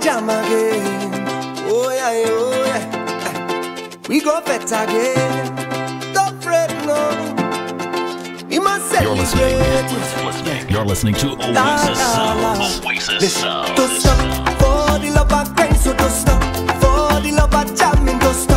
jam again. Oh yeah, oh yeah. We go back again. Don't fret no. We must celebrate. You're listening. You're listening. To Oasis Sound. Oasis Sound. Don't stop for the love of So don't stop for the love of jamming. Don't stop.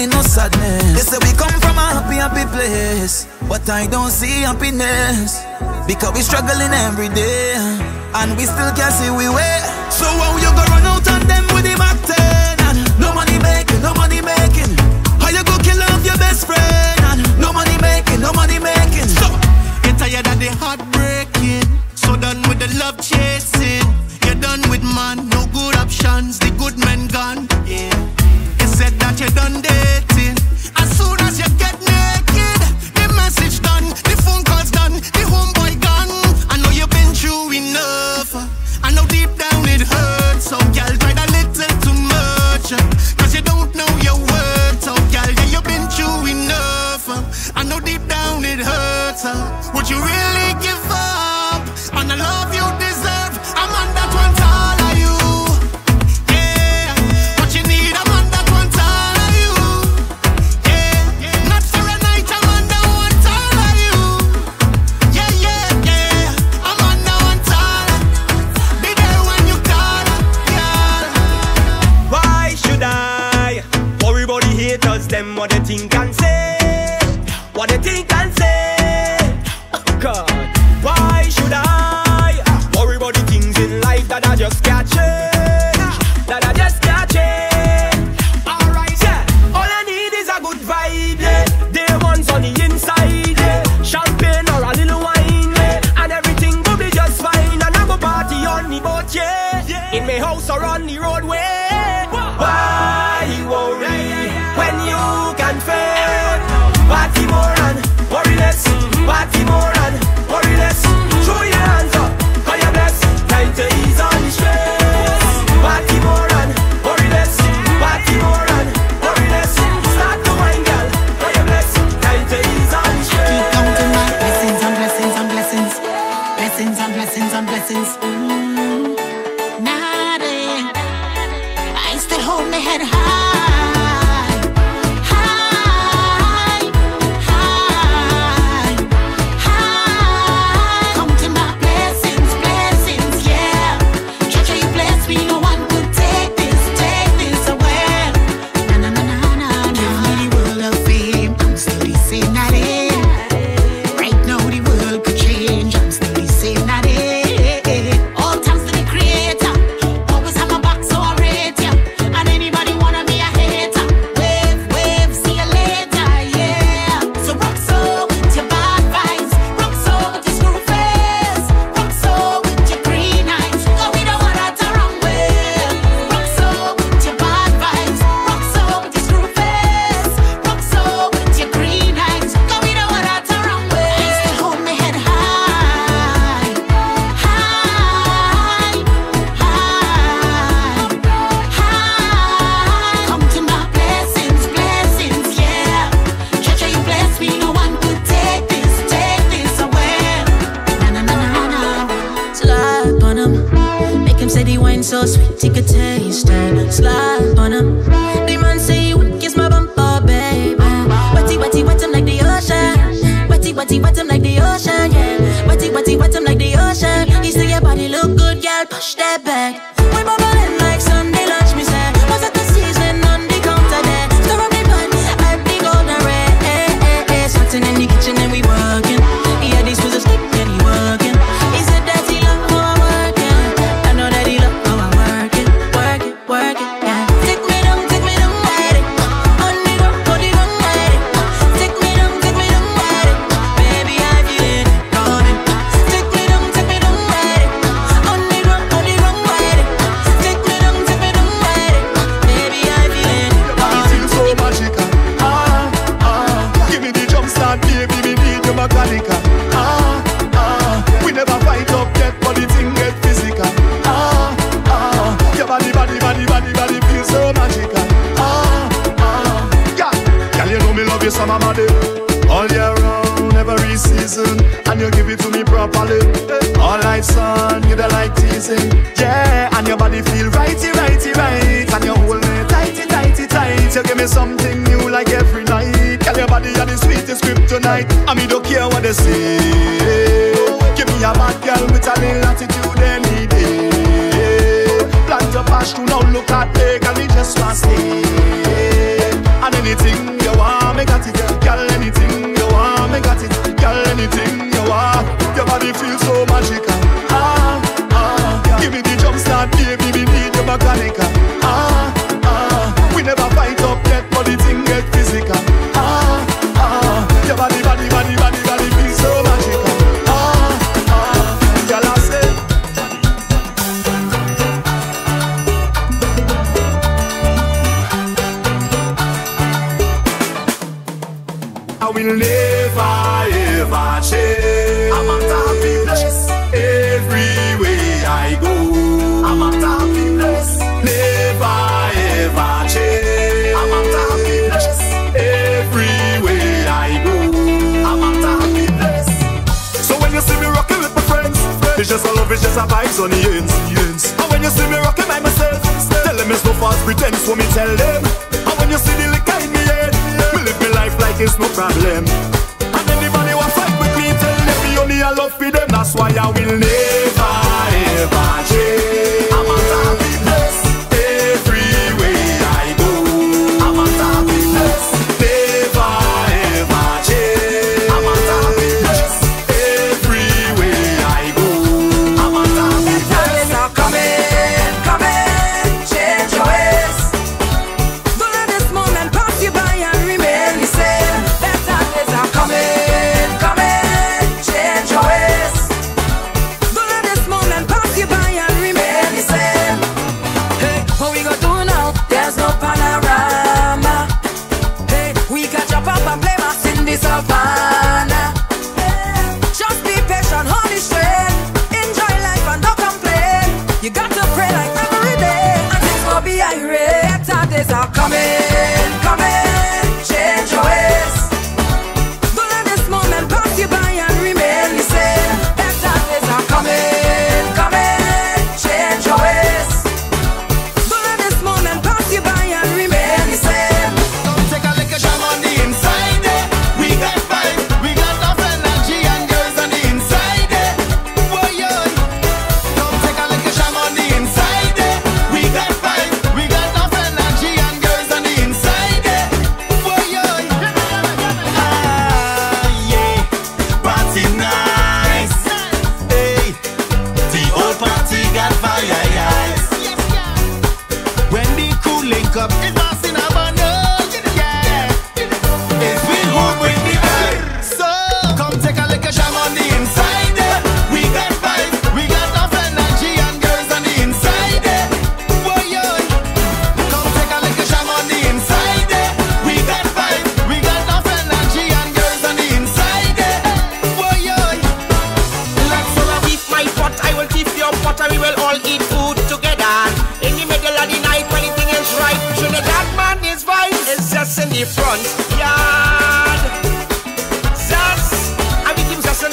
find no sadness. They say we come from a happy, happy place, but I don't see happiness because we struggling every day and we still can't see we way. So how you gonna run out on them with the back ten? No money making, no money making. How you go kill off your best friend? And no money making, no money making. So get tired of the heartbreaking, so done with the love chasing. You're done with man, no good options. The good men gone. Yeah, you said that you're done there.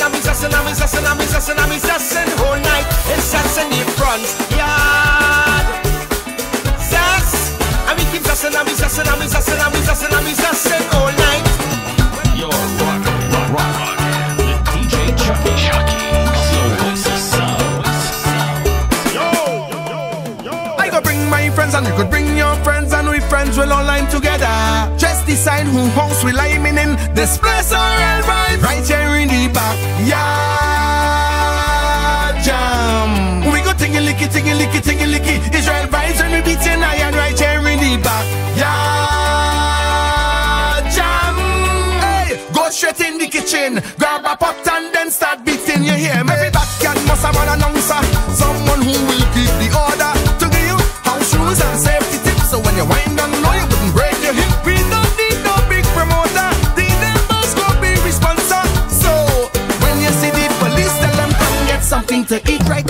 I'm zessing, I'm zessing, I'm zessing, I'm zessing whole night and zessing the front yard. Sass, I we keep zessing, I'm zessing, I'm zessing, I'm zessing, I'm zessing all night. You're rock, rock, rock, DJ Chucky, Chucky, Slow Voices Sounds. Yo, yo, yo. I go bring my friends and you could bring your friends and we friends will all line together. Just decide who hosts will I mean this place alright vibes Right here in the back. Yeah, jam We go tingy licky tingy licky tingy licky Israel vibes when we beating iron Right here in the back. Yeah, jam Hey, go straight in the kitchen Grab a pot and then start beating You hear me? Every backyard must have an announcer to eat right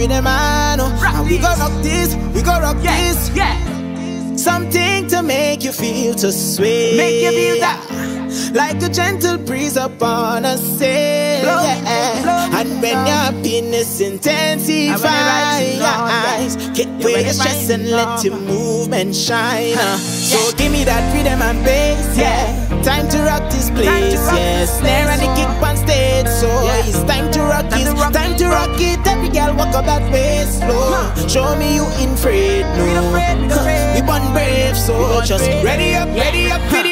Oh. And we gon' rock this, we gon' rock yeah. this. Yeah. Something to make you feel to sway. Make you feel that. Like a gentle breeze upon a sail. Blow, yeah. blow, and when your happiness intensifies, eyes, get away the stress and let your movement shine. So give me that freedom and bass, yeah. Time to rock this place, rock yeah. Snare and the kick so yeah. It's time to rock it, rock time to rock it. Every girl walk up that way slow. Show me you in afraid, no. We born brave, so just ready up, ready up, ready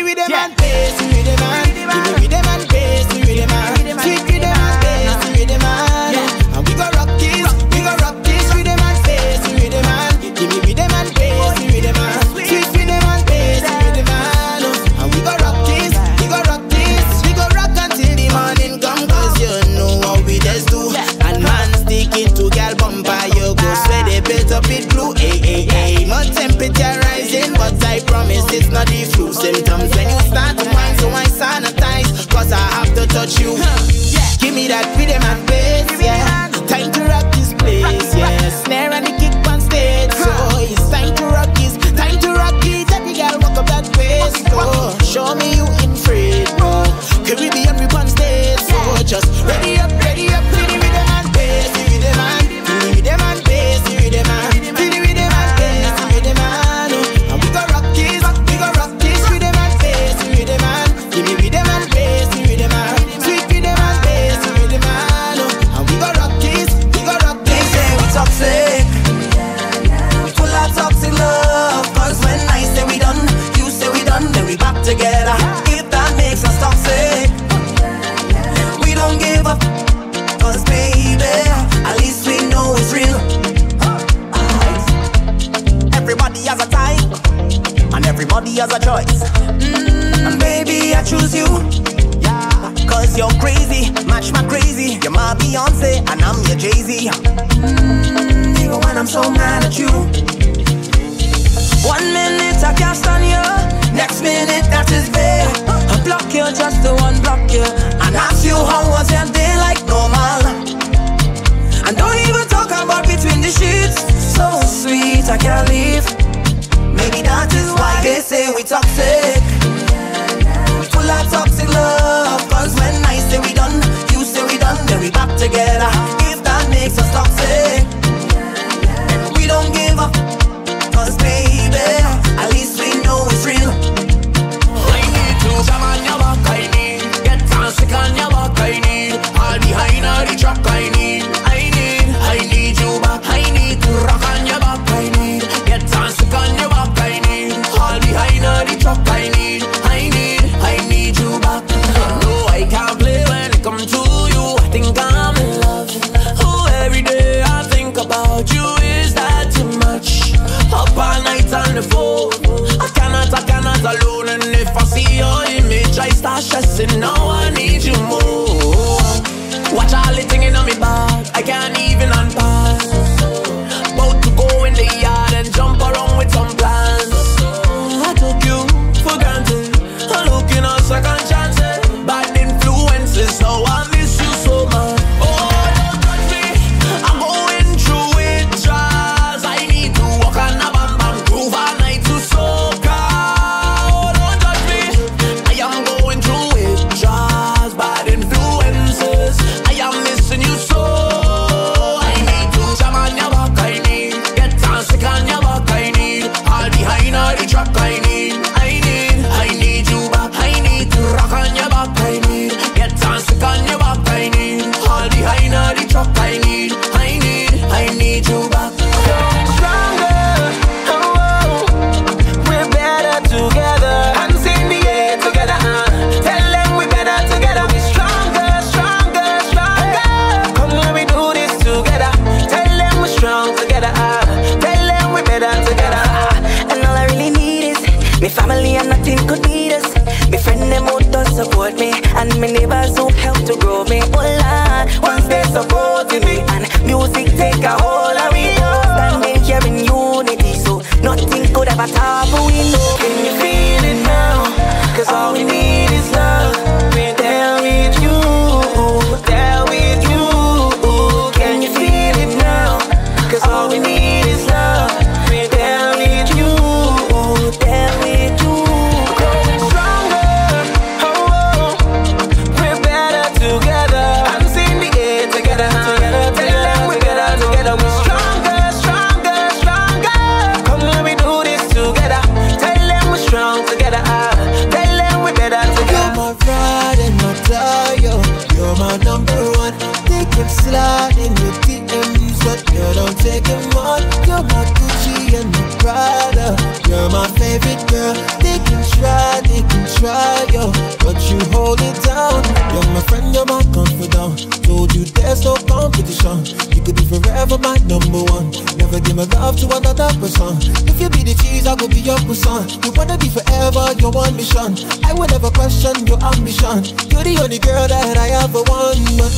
love to another person. If you be the cheese, I will be your person. You wanna be forever, your one mission. I will never question your ambition. You're the only girl that I ever want. But,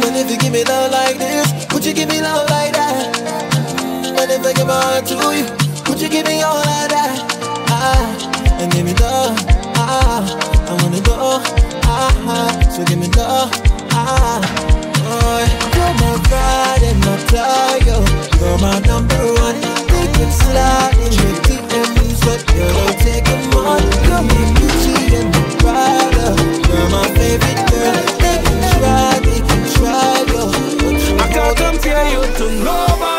but if you give me love like this, would you give me love like that? And if I give my heart to you, would you give me all of that? Ah, and give me love. Ah, I wanna go. Ah, so give me love. Ah, boy, you're my pride and my fly, yo. You're my number one. They keep sliding, they keep them but you don't take them on. You're my beauty and pride, yo. You're my favorite girl. They can try, they can try, yo. I can't compare you to nobody.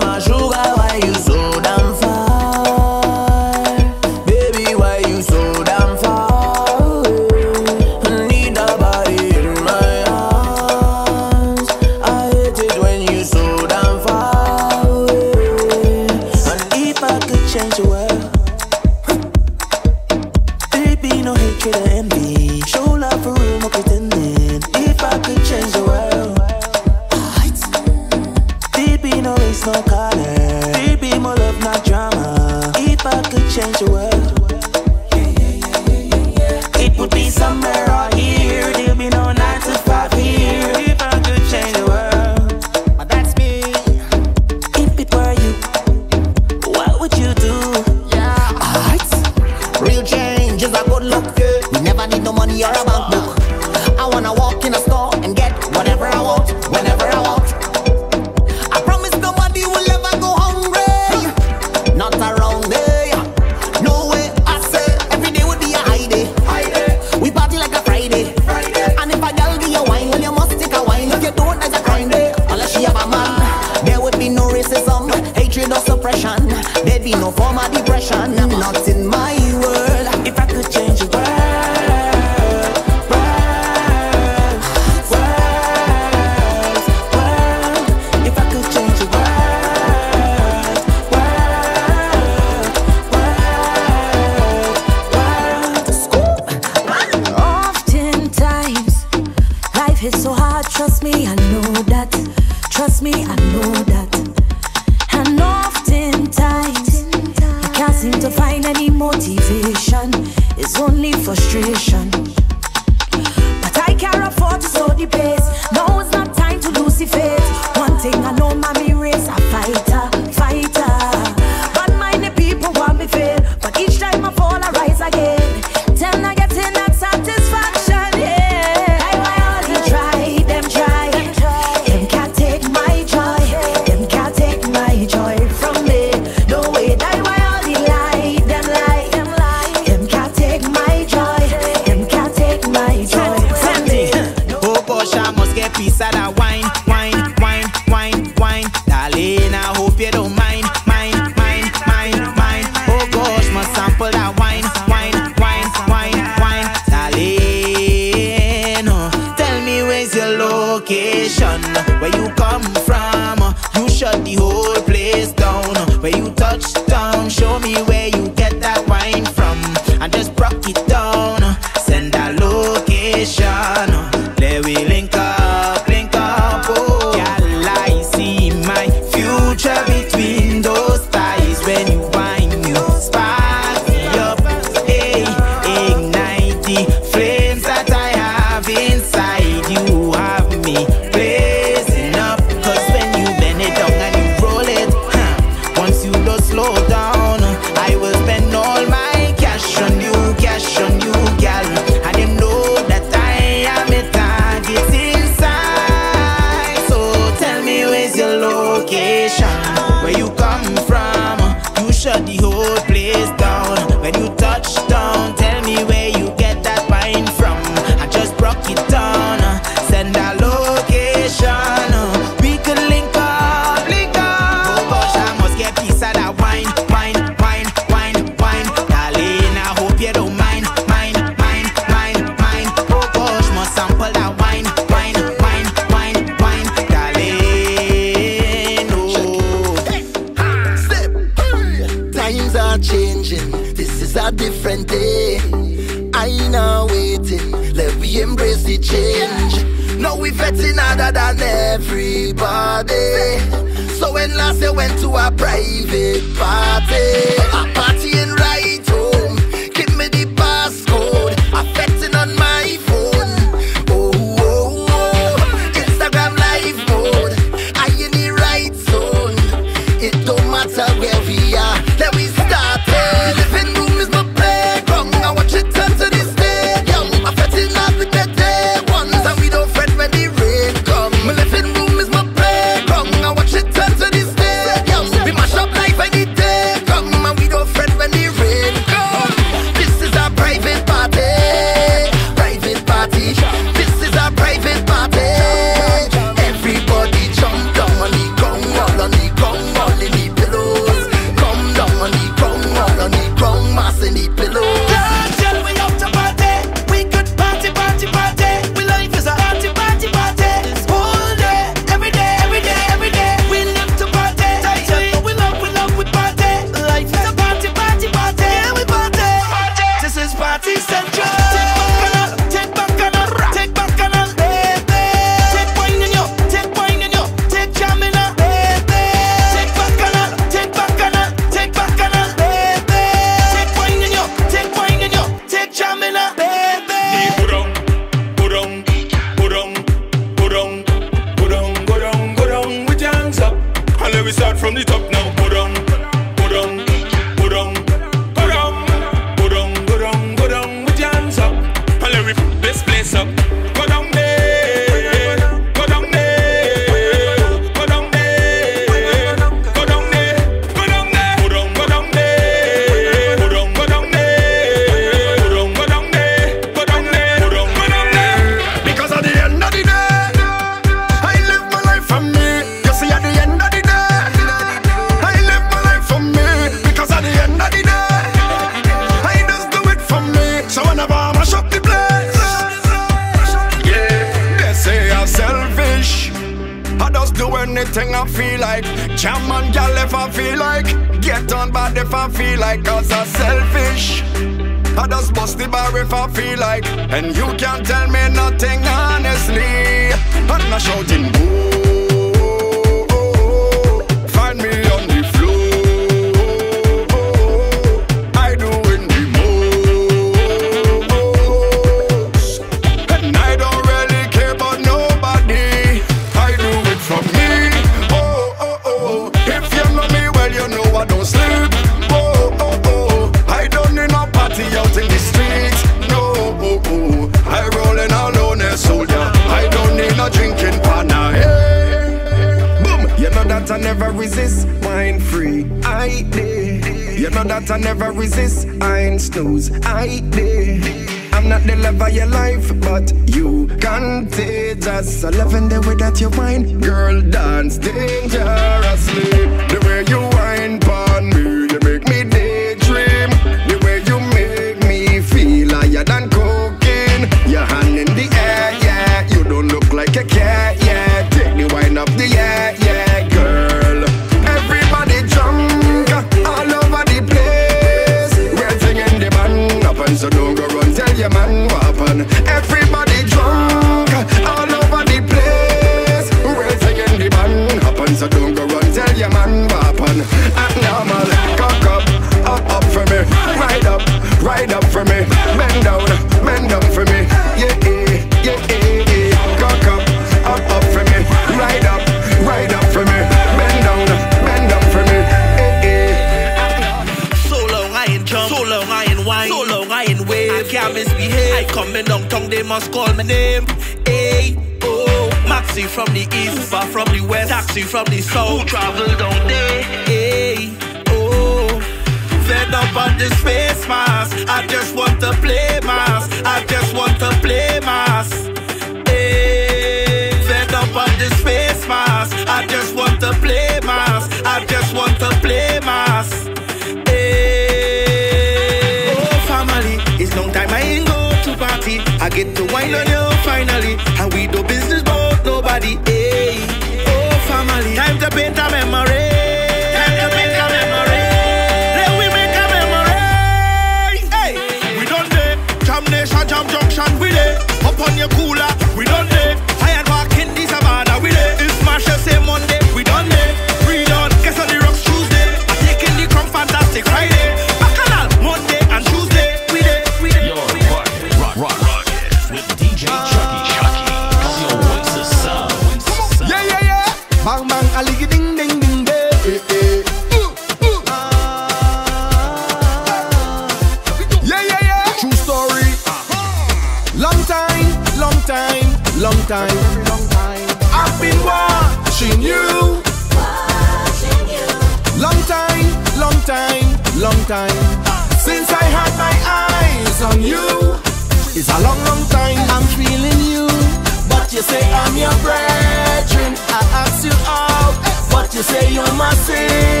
You say you're my sister.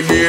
The,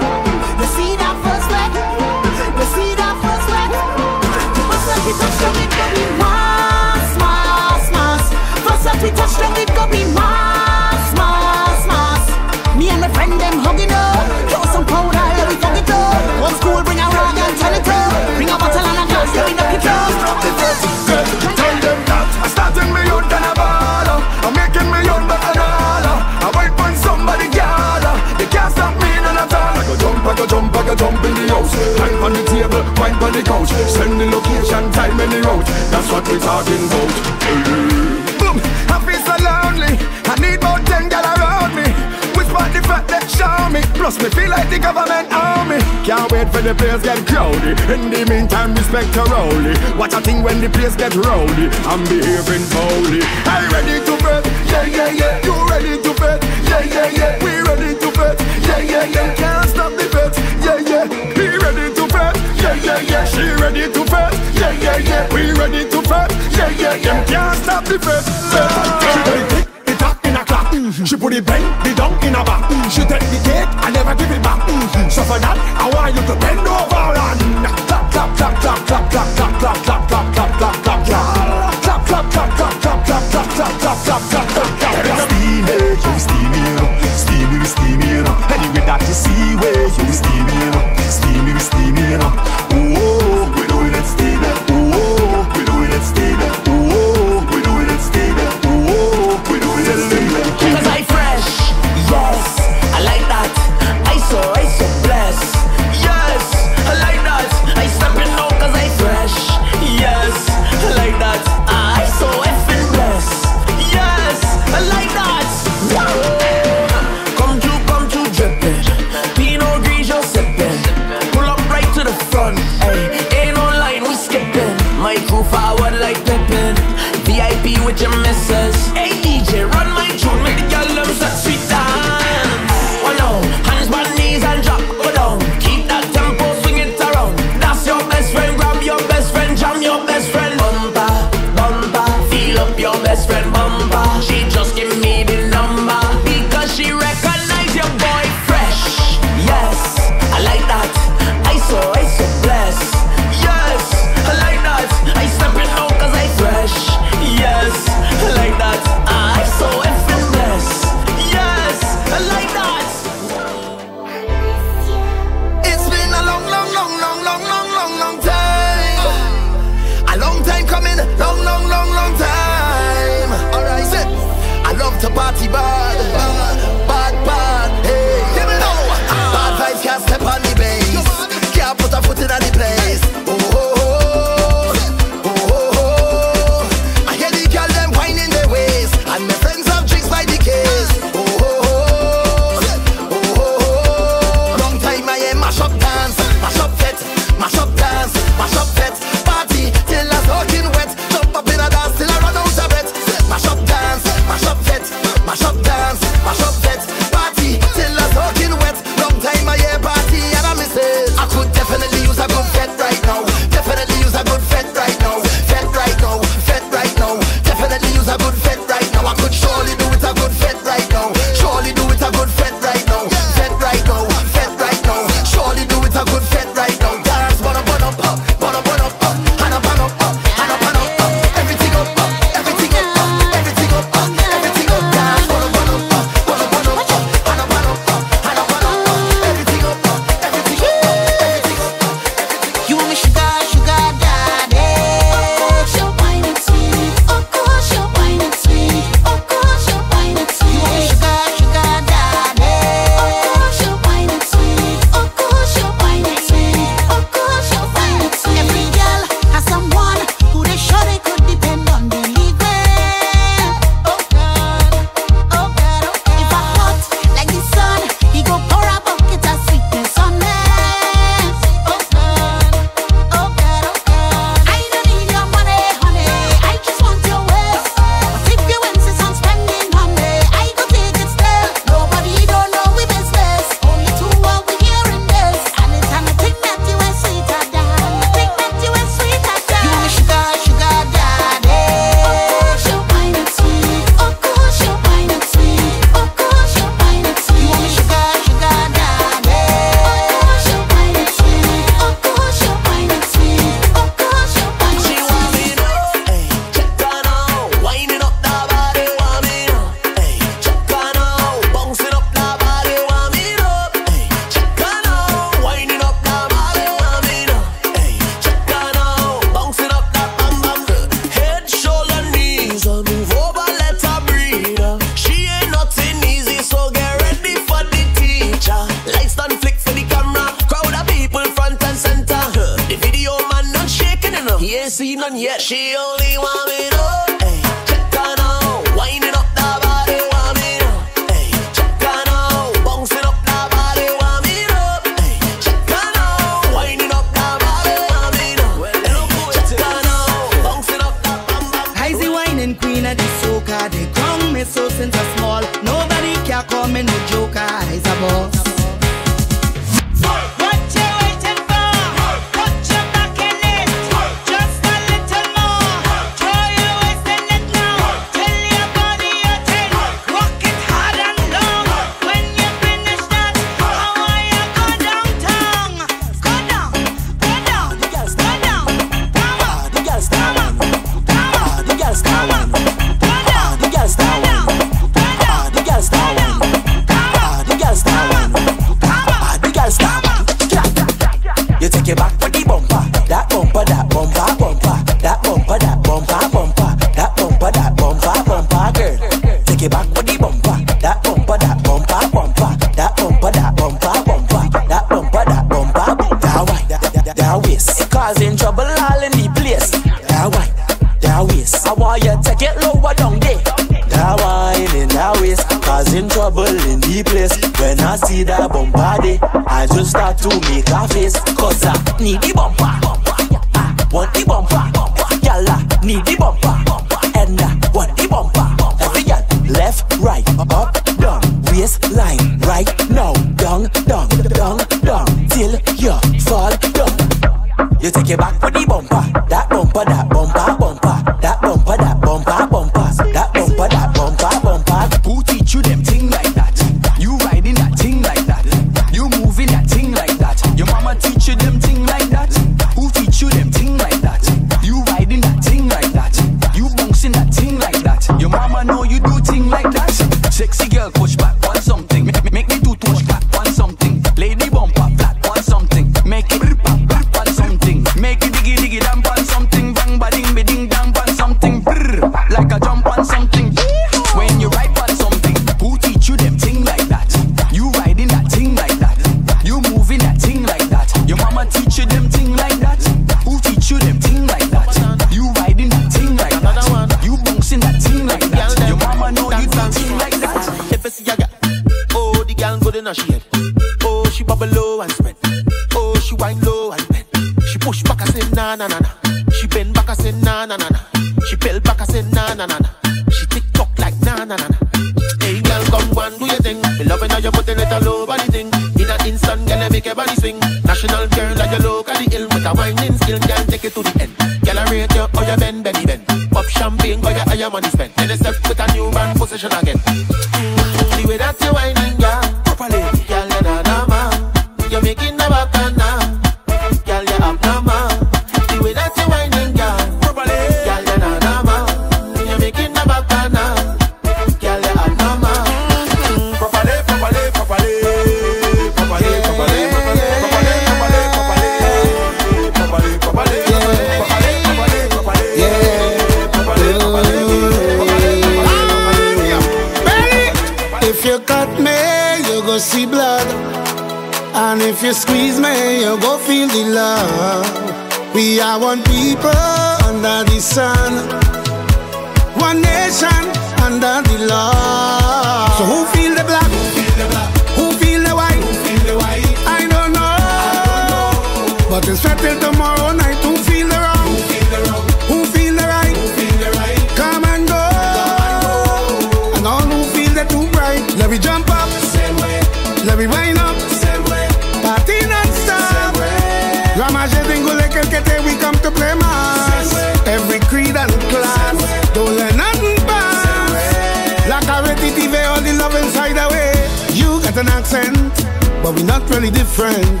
got an accent, but we're not really different.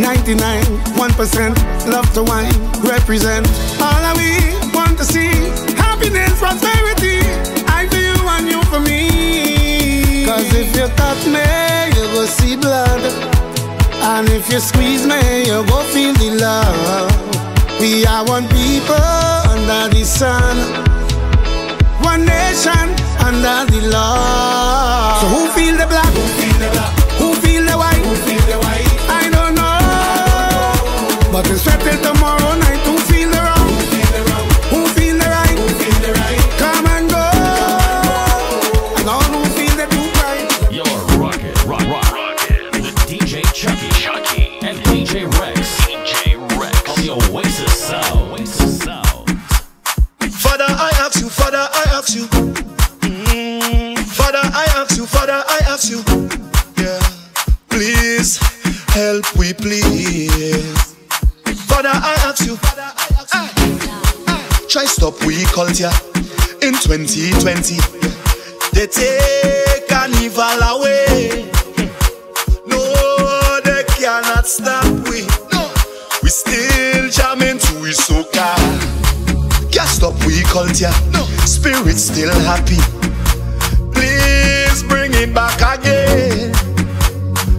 99.1% love to wine, represent. All that we want to see happiness, prosperity. I for you and you for me. Cause if you touch me, you will see blood. And if you squeeze me, you will feel the love. We are one people under the sun one nation under the law. So who feel the black? But instead till tomorrow night. up we culture in 2020. They take carnival away. No, they cannot stop we. No, we still jamming to we soca. Can't stop we culture. No, spirit still happy. Please bring it back again.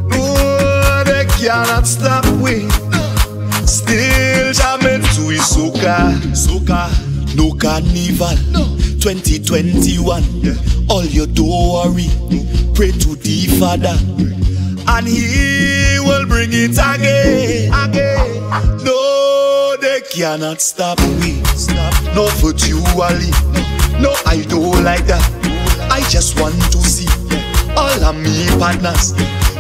No, they cannot stop we. No. Still jamming to we soca. Soca no carnival. No. 2021, yeah. all your worry. Pray to the Father, and He will bring it again. Again. No, they cannot stop me. Stop. No virtually. No, I don't like that. I just want to see all of me partners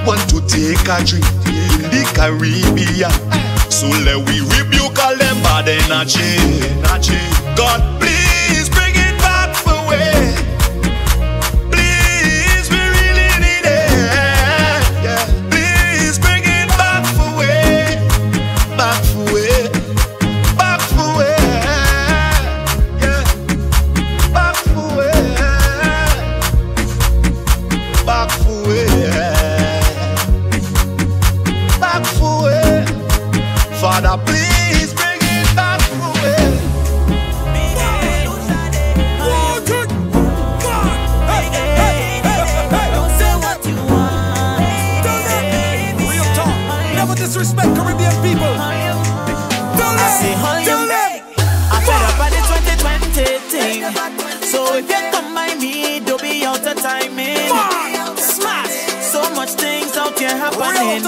want to take a drink in the Caribbean. Eh. So let we rebuke all them bad energy. God, please. happening.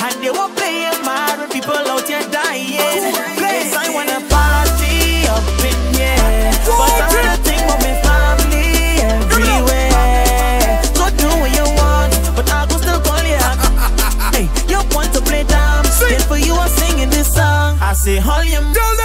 And they were playing mad with people out here dying. Place I wanna party up in here, but I wanna think my family everywhere. So do what you want, but I will still call you. Hey, you want to play dumb? Then for you, I'm singing this song. I say, hold your.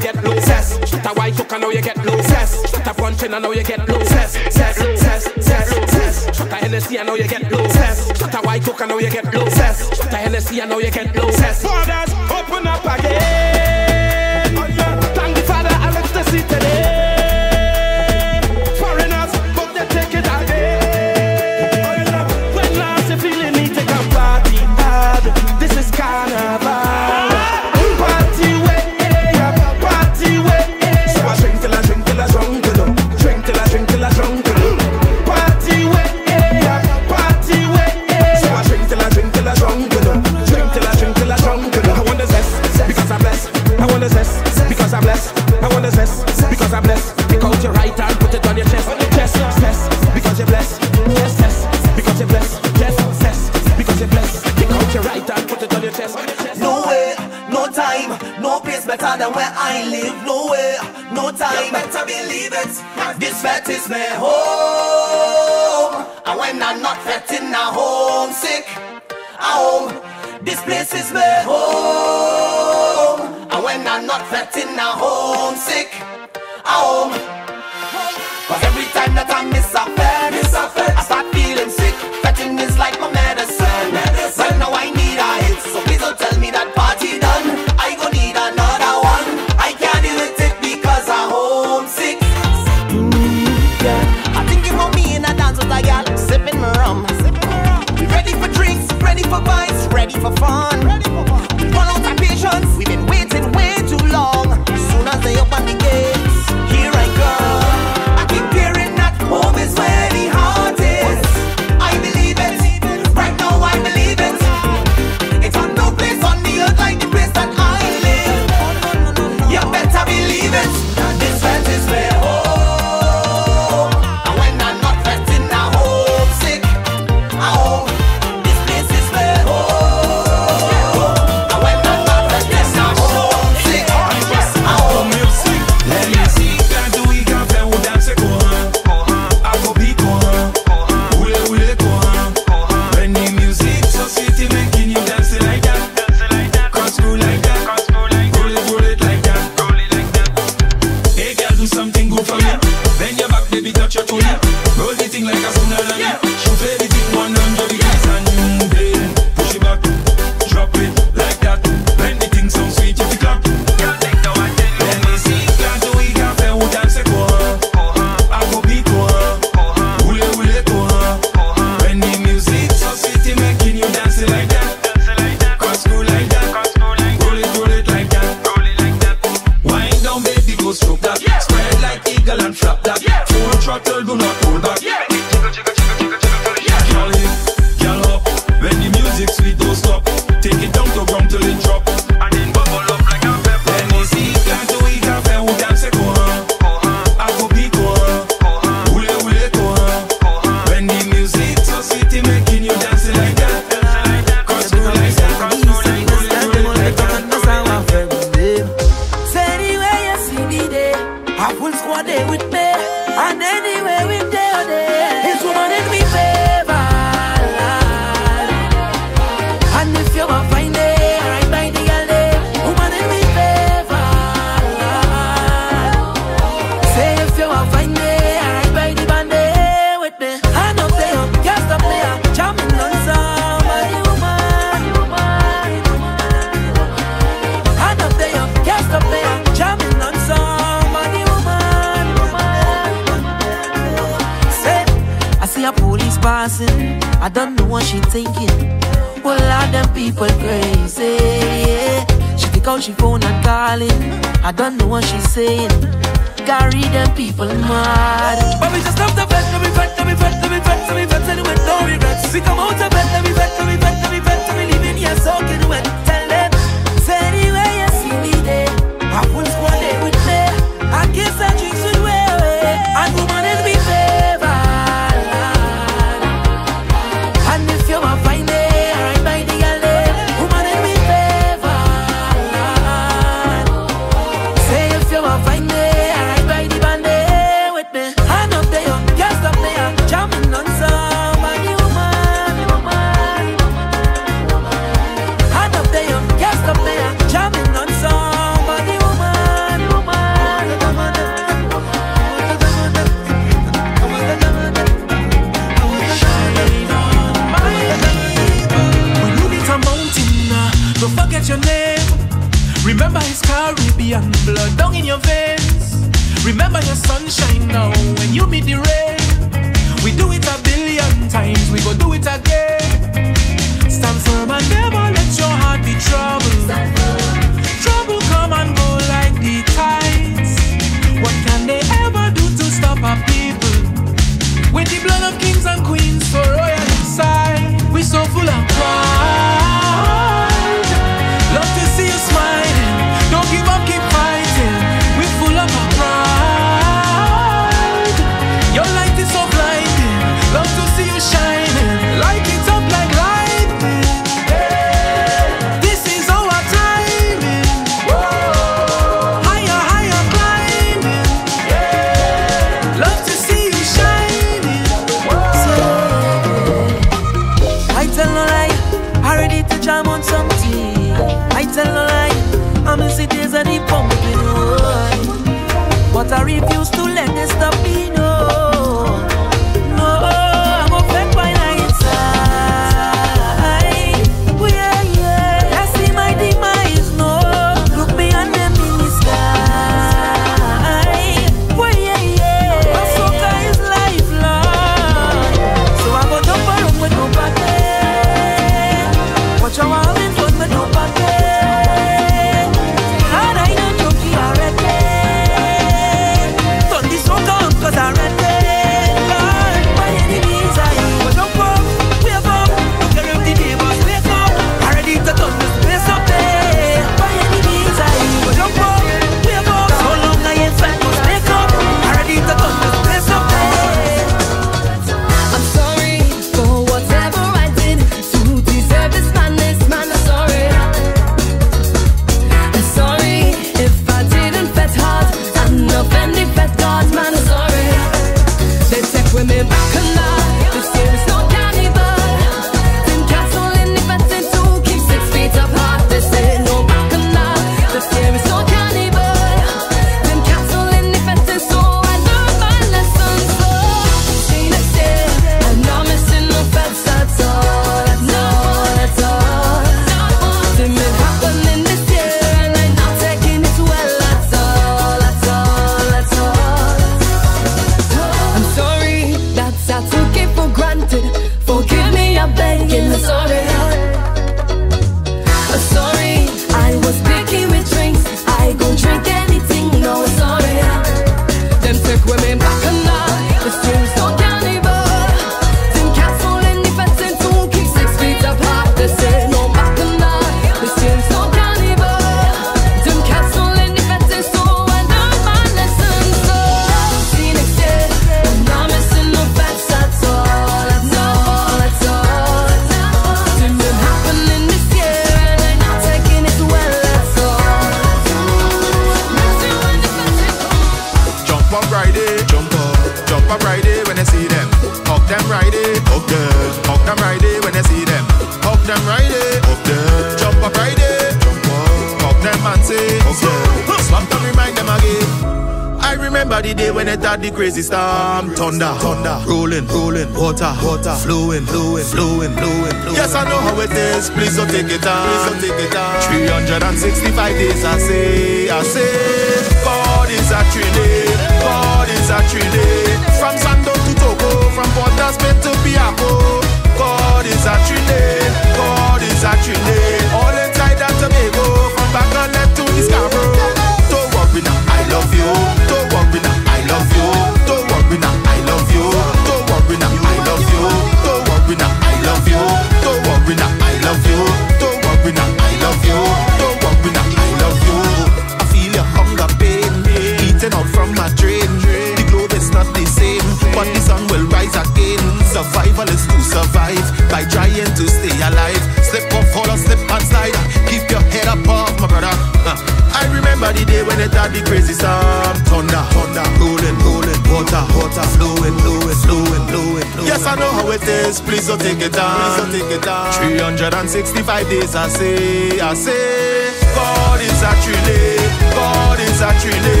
take it 365 days, I say, I say. God is actually, God is actually.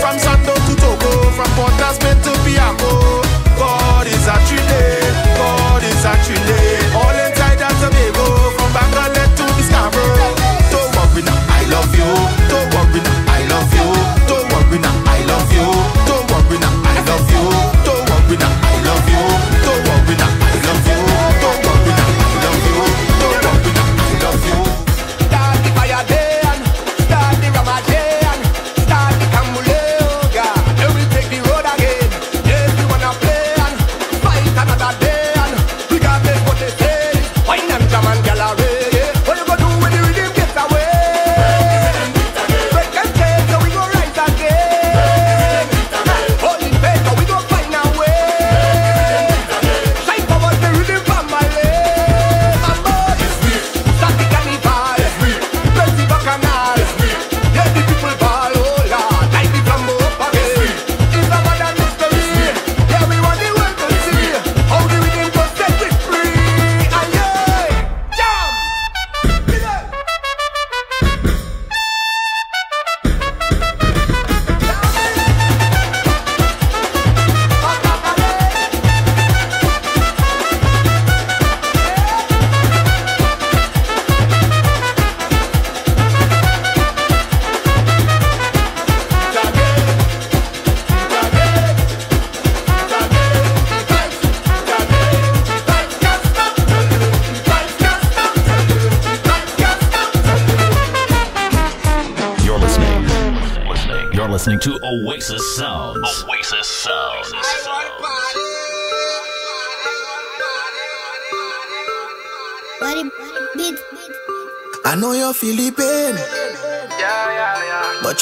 From Sando to Togo, from Port of Spain to Piarco. God is actually, God is actually.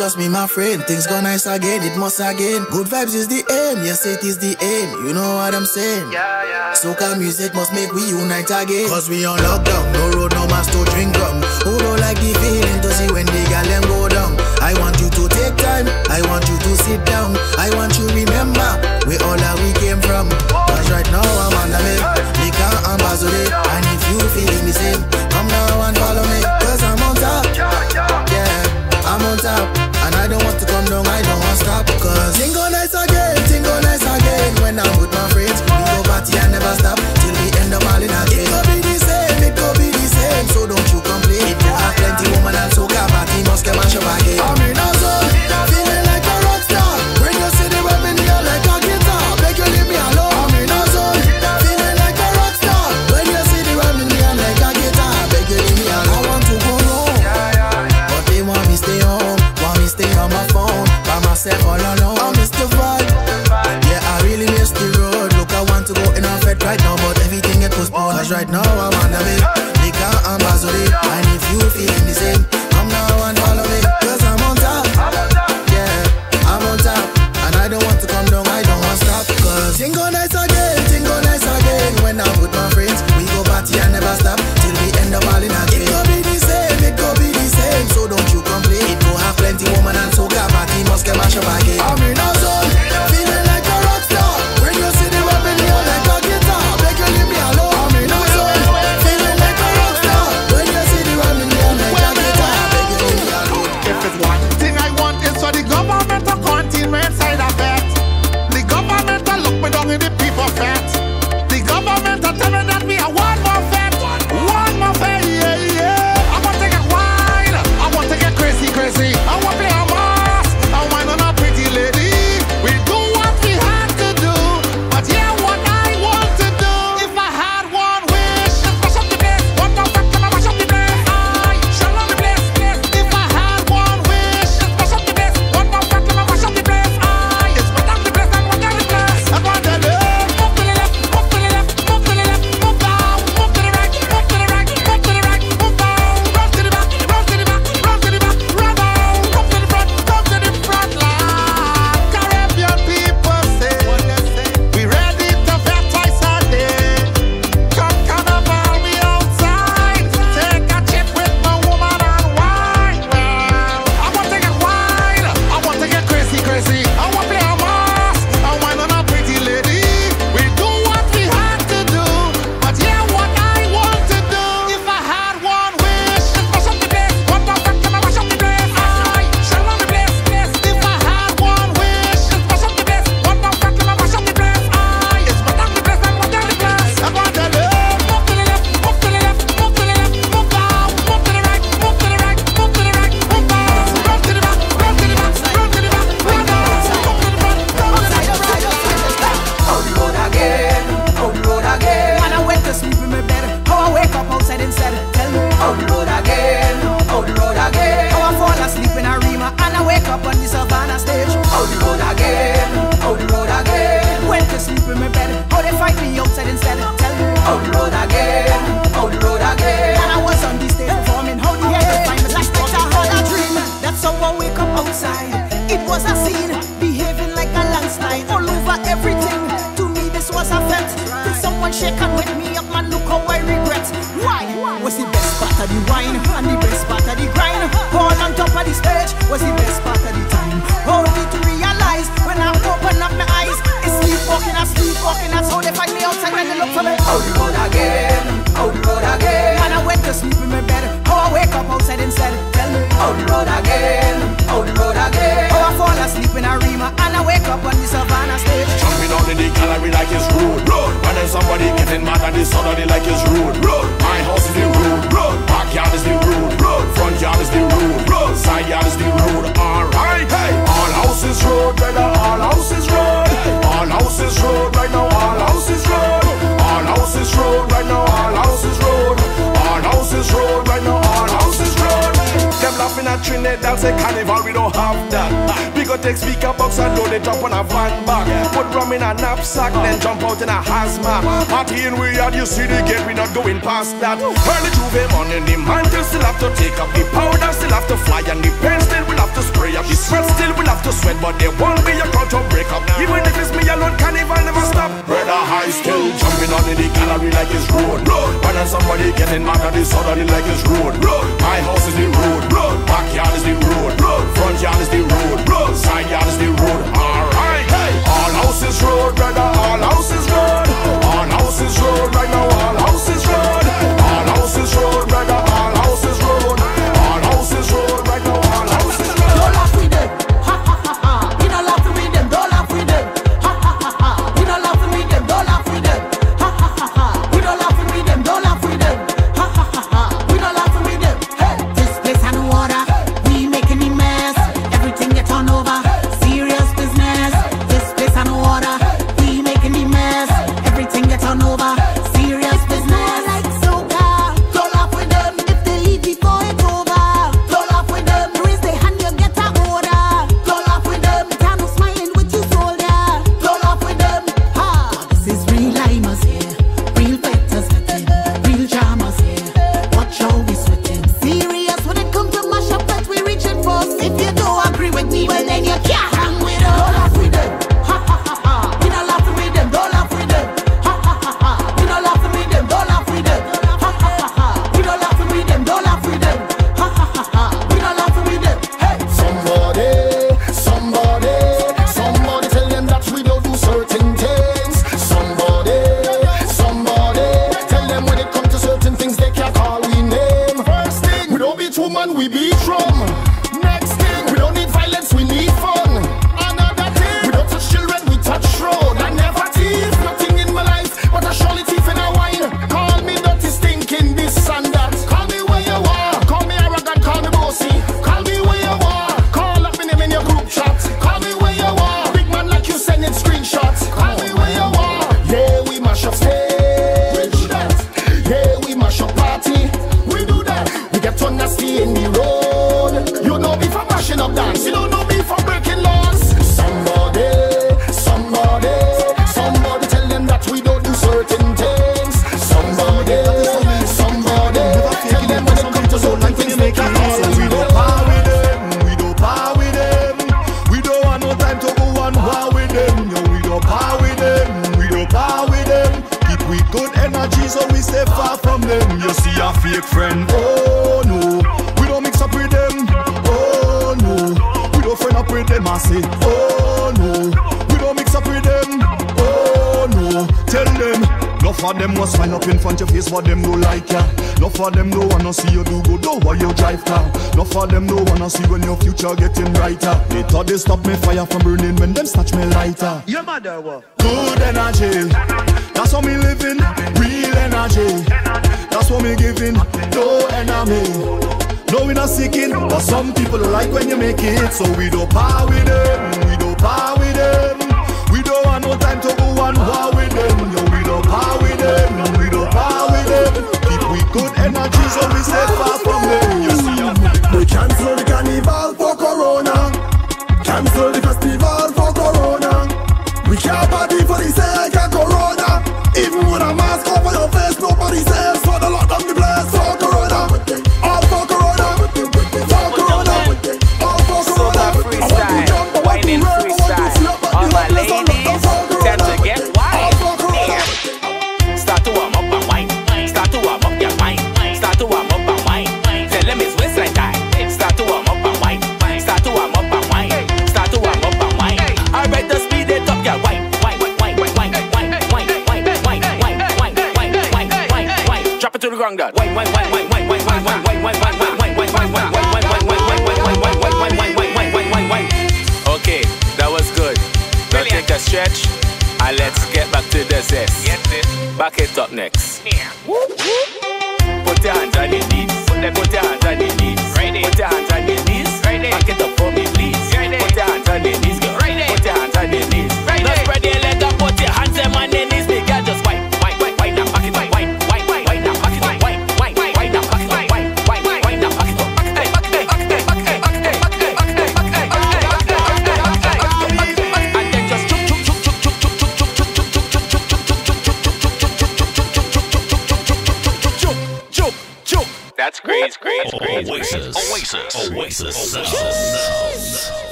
trust me, my friend. Things go nice again, it must again. Good vibes is the aim, yes, it is the aim. You know what I'm saying? Yeah, yeah. So, Soca music must make we unite again. Cause we on lockdown, no road, no mask to drink rum. Who don't like the feeling to see when the gal them go down? I want you to take time, I want you to sit down. I want you to remember where all that we came from. Cause right now I'm on the map, they can't ambassador. And if you feel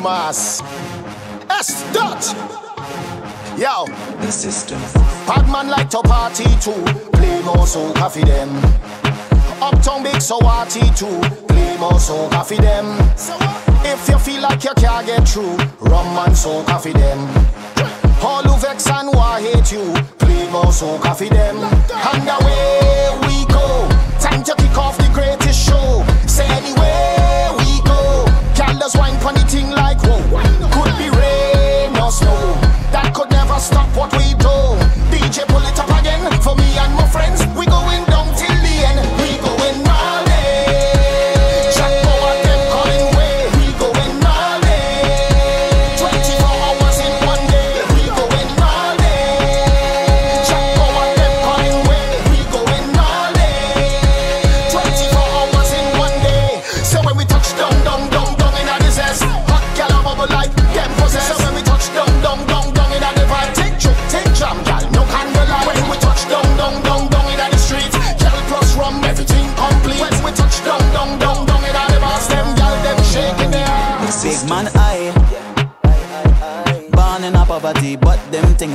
Maß. Es Dutch! Yo! The system. Padman like to party too. Play more so coffee them. Uptown big so arty too. Play more so coffee them. If you feel like you can't get through, rum and so coffee them. All who vex and who hate you, play more so coffee them. Hand away.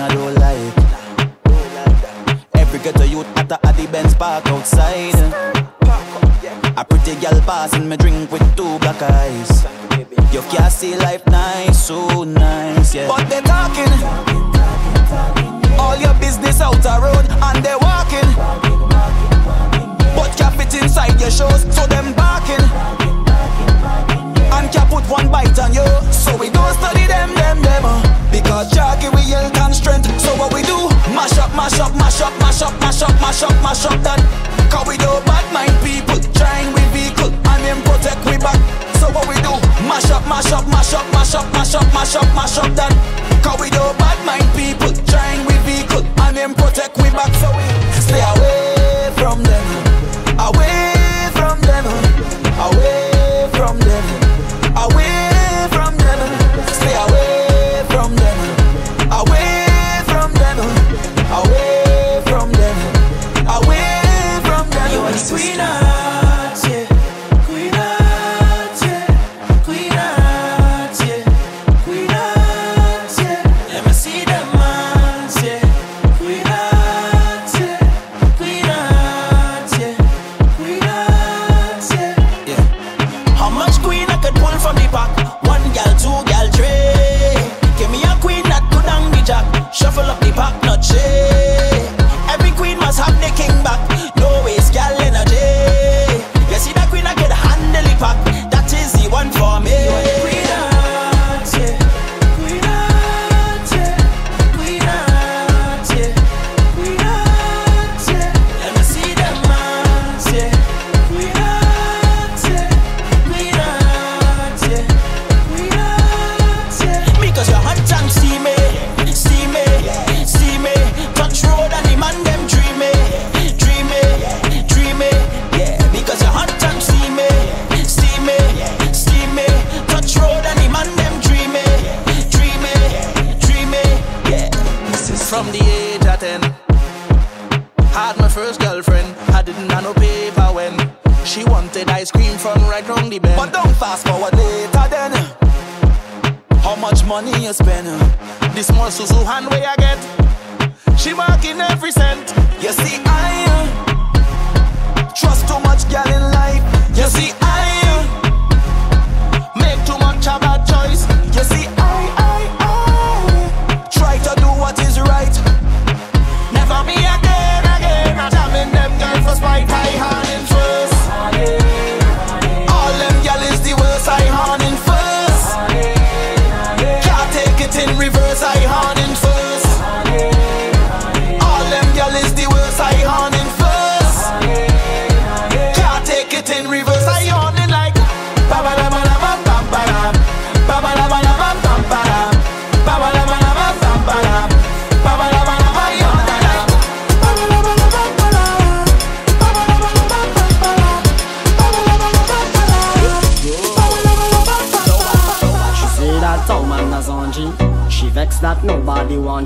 I don't like. Every ghetto youth hotter at the Benz park outside. A pretty gal passing me drink with two black eyes. You can't see life up, mash up, mash up, mash up, mash up that. Cause we don't bad mind people trying we vehicle and then protect we back. So what we do? Mash up, mash up, mash up, mash up, mash up, mash up, mash up that. Cause we don't bad mind people trying we vehicle and then protect we back. So we stay away from them, away from them, away from them.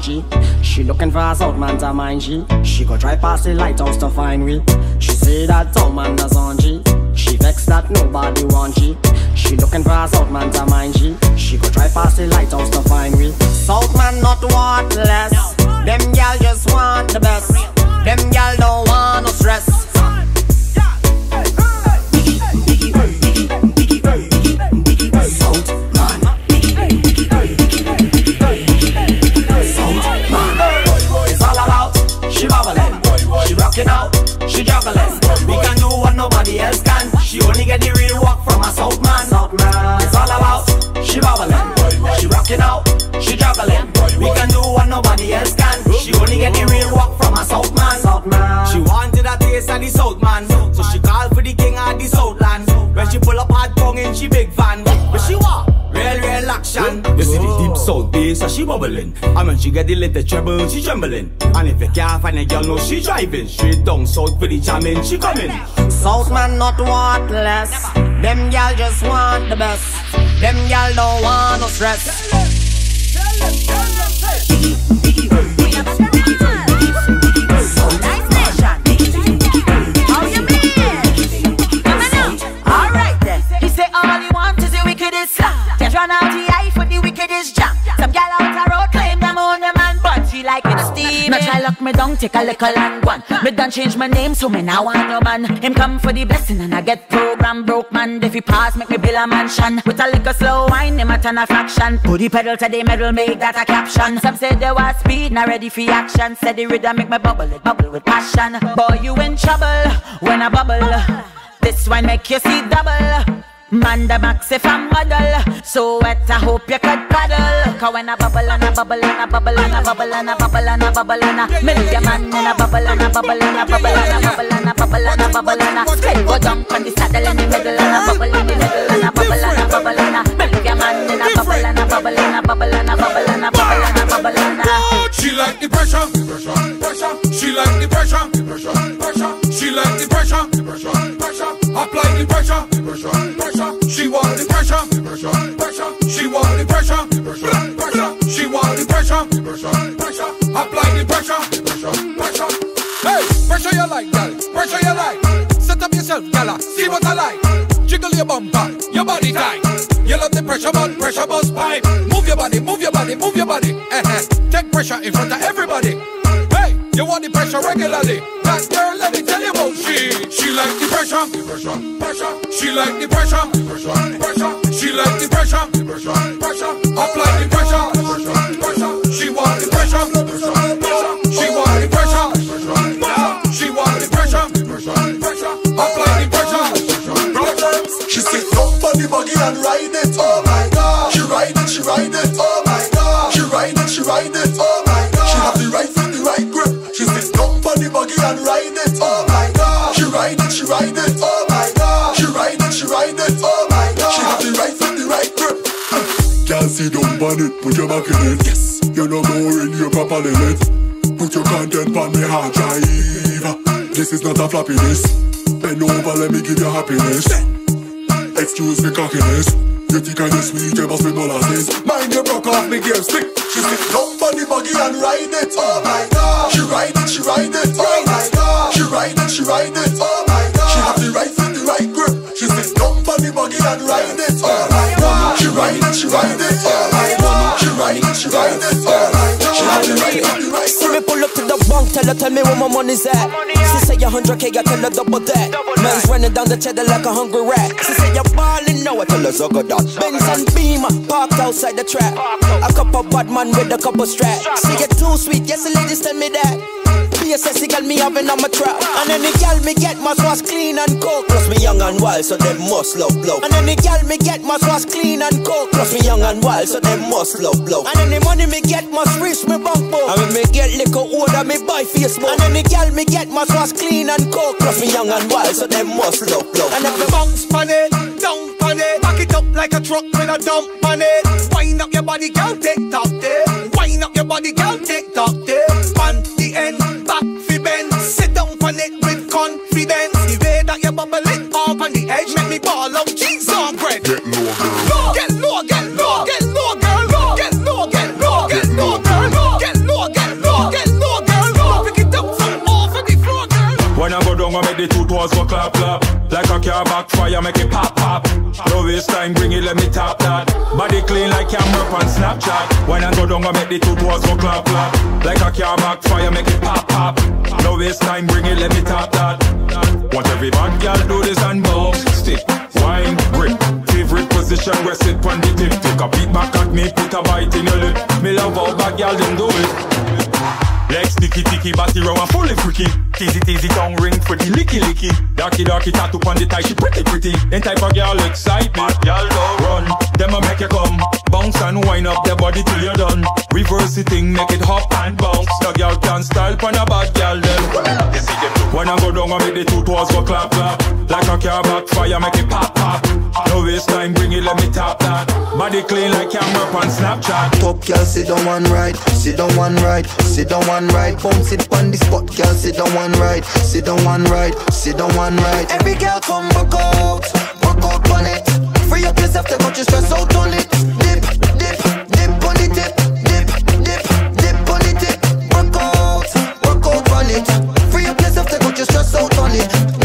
She. Looking for a south man to mind she. She go drive past the lighthouse to find we. She say that town man does on she. She vexed that nobody want she. She looking for a south man to mind she. She go drive past the lighthouse to find we. South man not want less. Them gal just want the best. Them gal don't want no stress. See the deep South bass, so she bubbling. And when she get the little treble, she trembling. And if you can't find a girl, no she driving straight down south for the jamming, she coming. South man not want less. Them gal just want the best. Them gal don't want no stress. Alright then. He say all he want is the wickedest slam. Just run out the she like it steamy. Now try lock me down, take a little and one. Me done change my name, so me now want your man. Him come for the blessing and I get program broke man. If he pass, make me build a mansion. With a little slow wine, him a turn a fraction. Put the pedal to the metal, make that a caption. Some say they want speed, not ready for action. Said the rhythm make me bubble, it bubble with passion. Boy, you in trouble when I bubble. This wine make you see double. Man the max if I'm model So wet I hope you could paddle Cause when I bubble and I bubble and I bubble and I bubble and I bubble and I bubble and I Milk your man in a bubble and I bubble and I bubble and I bubble and I bubble and I bubble and I Split go down on the saddle in the middle and I bubble in the middle and I bubble and I bubble and I Milk your man in a bubble and I bubble and I bubble and I bubble and I bubble and I bubble and I She like the pressure, pressure, pressure. She like the pressure, pressure, pressure. She like the pressure, pressure, pressure. Apply the pressure, pressure, pressure. She want the pressure, pressure, pressure. She want the pressure, pressure, pressure. She want the pressure, pressure, pressure. Apply the pressure, pressure, pressure. Hey, pressure you like, gal. Pressure you like. Set up yourself, gala. See what I like. Jiggle your bumper, your body tight. You love the pressure, but pressure bust pipe. Move your body, move your body, move your body. Eh-eh. Take pressure in front of everybody. You want the pressure regularly. That girl, let me tell you about she. She like the pressure, pressure. She like the pressure, pressure. She like the pressure, pressure. Apply the pressure, pressure. She want the pressure, pressure. She want the pressure, pressure. She want the pressure, pressure. Apply the pressure. She sit up on the buggy and ride it. Oh my god. She ride it, she ride it. Oh my god. She ride it, she ride it. Oh. And ride it. Oh my god. She ride it, she ride it. Oh my god. She ride it, she ride it. Oh my god. She have the right foot, the right grip. Uh. Can't sit down on it, put your back in it. Yes. You know more in your proper limit. Put your content on me hard drive. This is not a floppiness. Bend over, let me give you happiness. Excuse me cockiness. You think I just sweet, you must be molasses. Mind you broke off me gear stick. She sit up on the buggy and ride it. Oh my god. She ride it, she ride it. Oh my god. Ride it, she ride it. Oh my god. She have the right foot, the right grip. She sit up on the buggy and ride it. Oh my god. She ride it, she ride it. Oh my god. She ride it, she ride it. Oh my god. She have the right foot, the right See me pull up to the bank, tell her, tell me where my money's at. She say a hundred K, I tell her double that. Man's running down the cheddar like a hungry rat. She say you're balling now, I tell her zugga that. Benz and Beamer, parked outside the trap. A couple bad man with a couple straps. See you too sweet, yes the ladies tell me that. PSS, gal me having on my trap. And any gal me get must wash clean and cook. Plus me young and wild, so them must love blow. And any gal me get must wash clean and cook. Plus me young and wild, so them must love blow. And any money me get must reach me bank book. And when me get liquor order, me buy Facebook. And any gal me get must wash clean and cook. Plus me young and wild, so them must love blow. And if the bounce pan it, down pan it, back it up like a truck with a dump on it. Wind up your body, girl, tick tock there. Wind up your body, girl, tick tock there. Sit down on it with confidence. The way that you're bubbling up on the edge, make me ball out cheese on bread. Get low, girl. Get low, get low, get low. Get low, get low, get. Get get get go down, I make the two toes go clap, clap. Like a car backfire, make it pop pop. No waste time, bring it, let me top that. Body clean like camera on Snapchat. When I go down, I make the two boys go clap clap. Like a car backfire, make it pop pop. No waste time, bring it, let me top that. Want every bad girl do this and bow. Stick, wine, grip. Favorite position, rest it on the tip. Take a beat back at me, put a bite in your lip. Me love all bad girl them do it. Legs sticky ticky, body row and fully freaky. Tizzy tizzy tongue ring pretty licky licky. Darky darky tattoo on the tie, she pretty pretty. Then type of girl excite me. Girl don't run, them a make you come. Bounce and wind up their body till you're done. Reverse the thing, make it hop and bounce. The girl can style pon a bad girl then. Well, you when I go down, I make the two toes go clap clap. Like a car backfire, make it pop pop. No waste time, bring it, let me tap that. Body clean like camera on Snapchat. Top girl, sit down one right, sit down one right, sit down one right. Bounce it on the spot, girl, sit down one right, sit down one right, sit down one right. Every girl come back out, back out on it. Free up yourself, take got your stress out on it. Dip, dip, dip on the tip, dip, dip, dip on the tip. Back out, back out on it. T'écoutes, je stress out on it.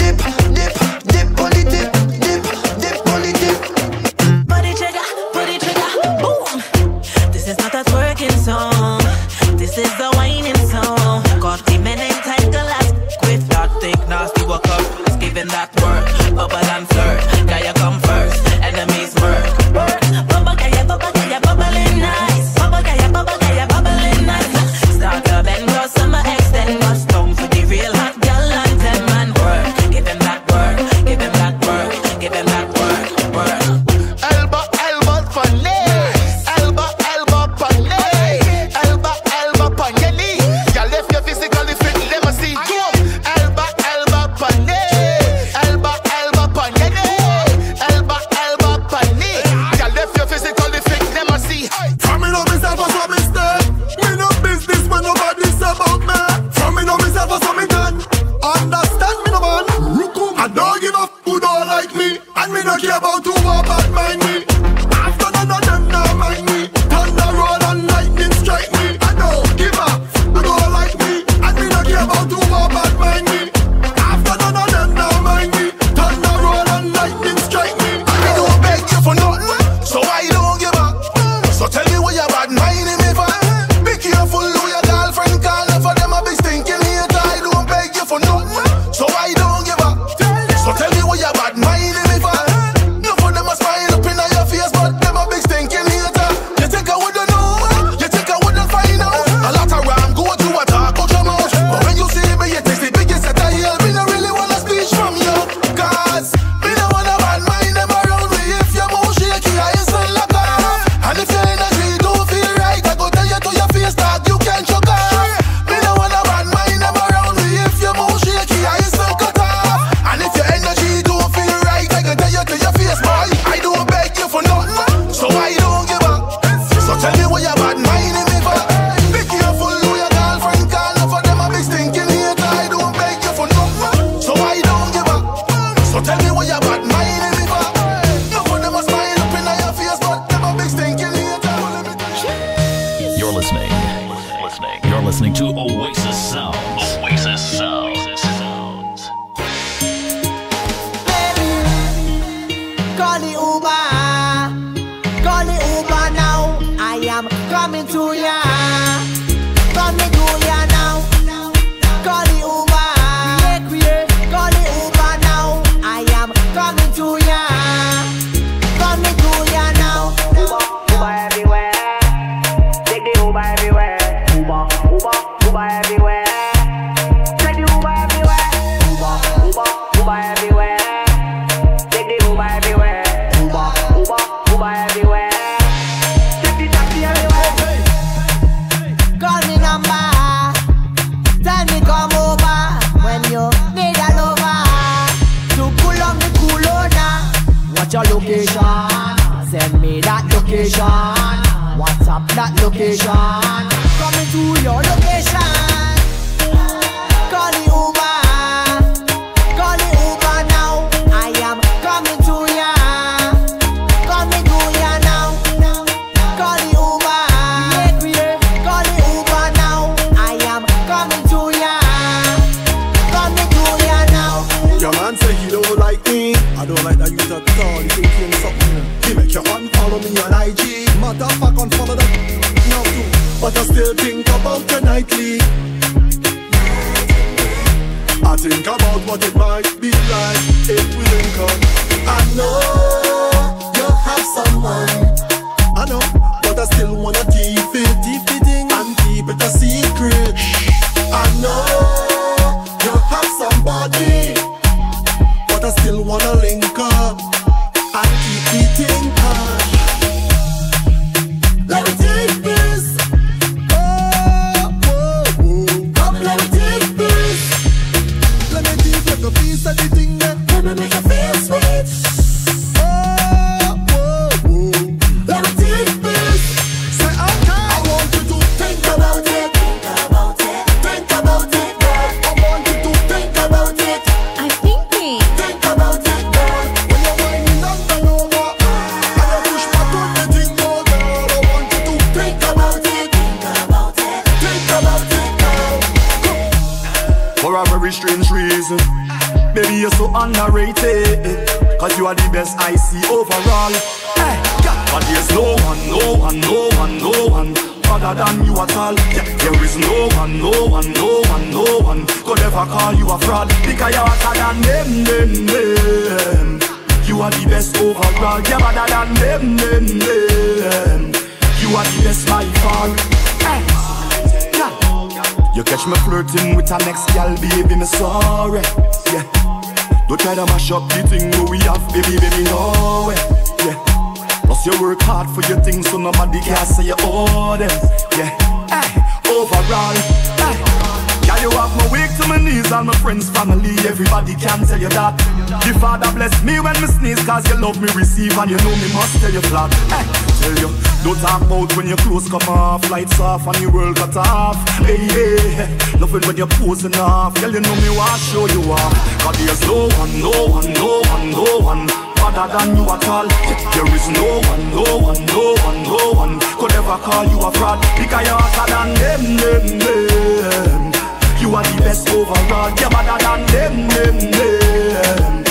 Hey, yeah. Love when you're posing off. Girl, you know me, I show you off. Cause there's no one, no one, no one, no one. Better than you at all. There is no one, no one, no one, no one. Could ever call you a fraud. Because you're hotter than them, them, them. You are the best overall. You're better than them, them, them.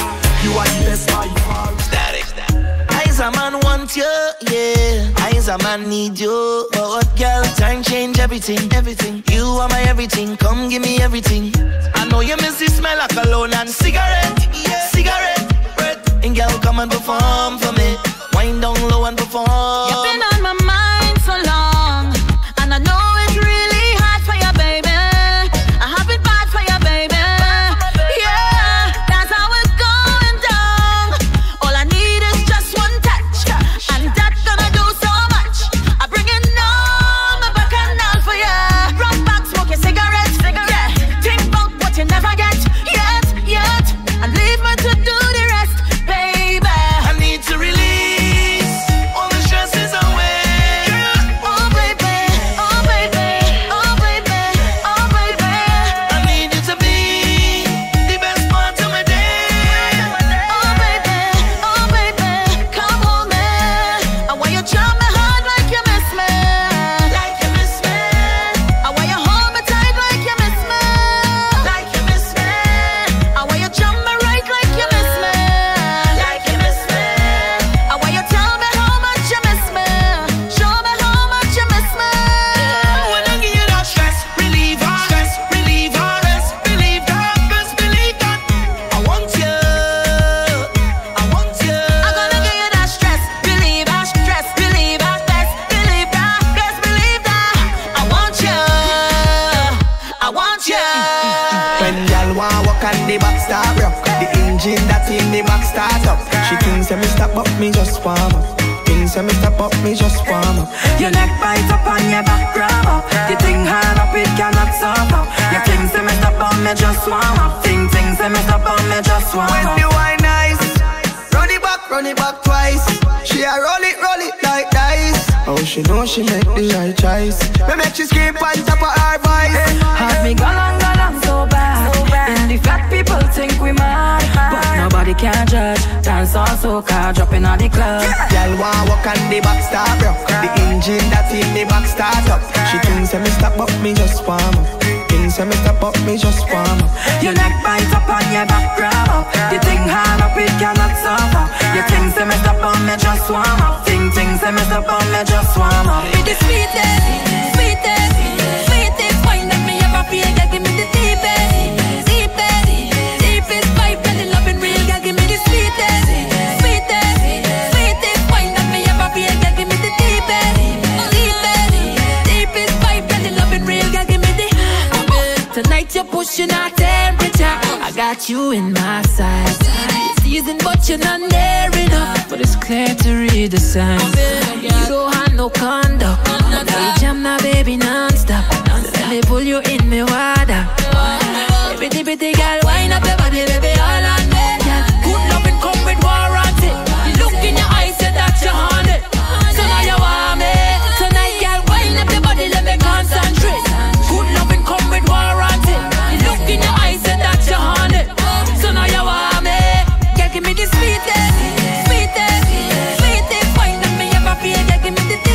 You are the best things a man need you. But what girl, time change everything, everything. You are my everything, come give me everything. I know you miss the smell of cologne and cigarette, yeah. cigarette. Breath. And girl, come and perform for me. Wind down low and perform. You've been on my mind. but me just warm up. Things say me step up, me just warm up. Your neck bite up on your back grab up. You think hard up, it cannot suffer. Your things say me step up, me just warm up. Things things say me step up, me just warm up. When you wine nice, run it back, run it back twice. She a roll it, roll it like dice. Oh, she know she make the right choice. We make she skip on top of her voice. Have me gone gone so bad. And the fat people think we mad, but nobody can judge. Dance on soca, dropping on the club. Girl want walk on the back star bro? The engine that in the back start up. She thinks I me stop, but me just warm up thing say me top up, me just warm up Your neck bite up on your back grab up. You think hard up, it cannot suffer. Your thing say me top up, me just warm up. Think thing say me top up, me just warm up. It is sweetest, sweetest, sweetest. Wine that me ever feel, yeah, give me the thing got you in my sights. Season, but you're not near enough. But it's clear to read the signs. You don't have no conduct. Now you jam now, baby, nonstop. Let me pull you in me water. Pretty, pretty girl, wind up your body, baby, all on me. Good loving come with warranty. You look in your eyes, say that you're it. So now you want me. Tonight, girl, wind up your body, let me concentrate. Good loving come with warranty. You look in your eyes. Girl, give me the sweetest, sweetest, sweetest wine that me ever feel. Girl, give me the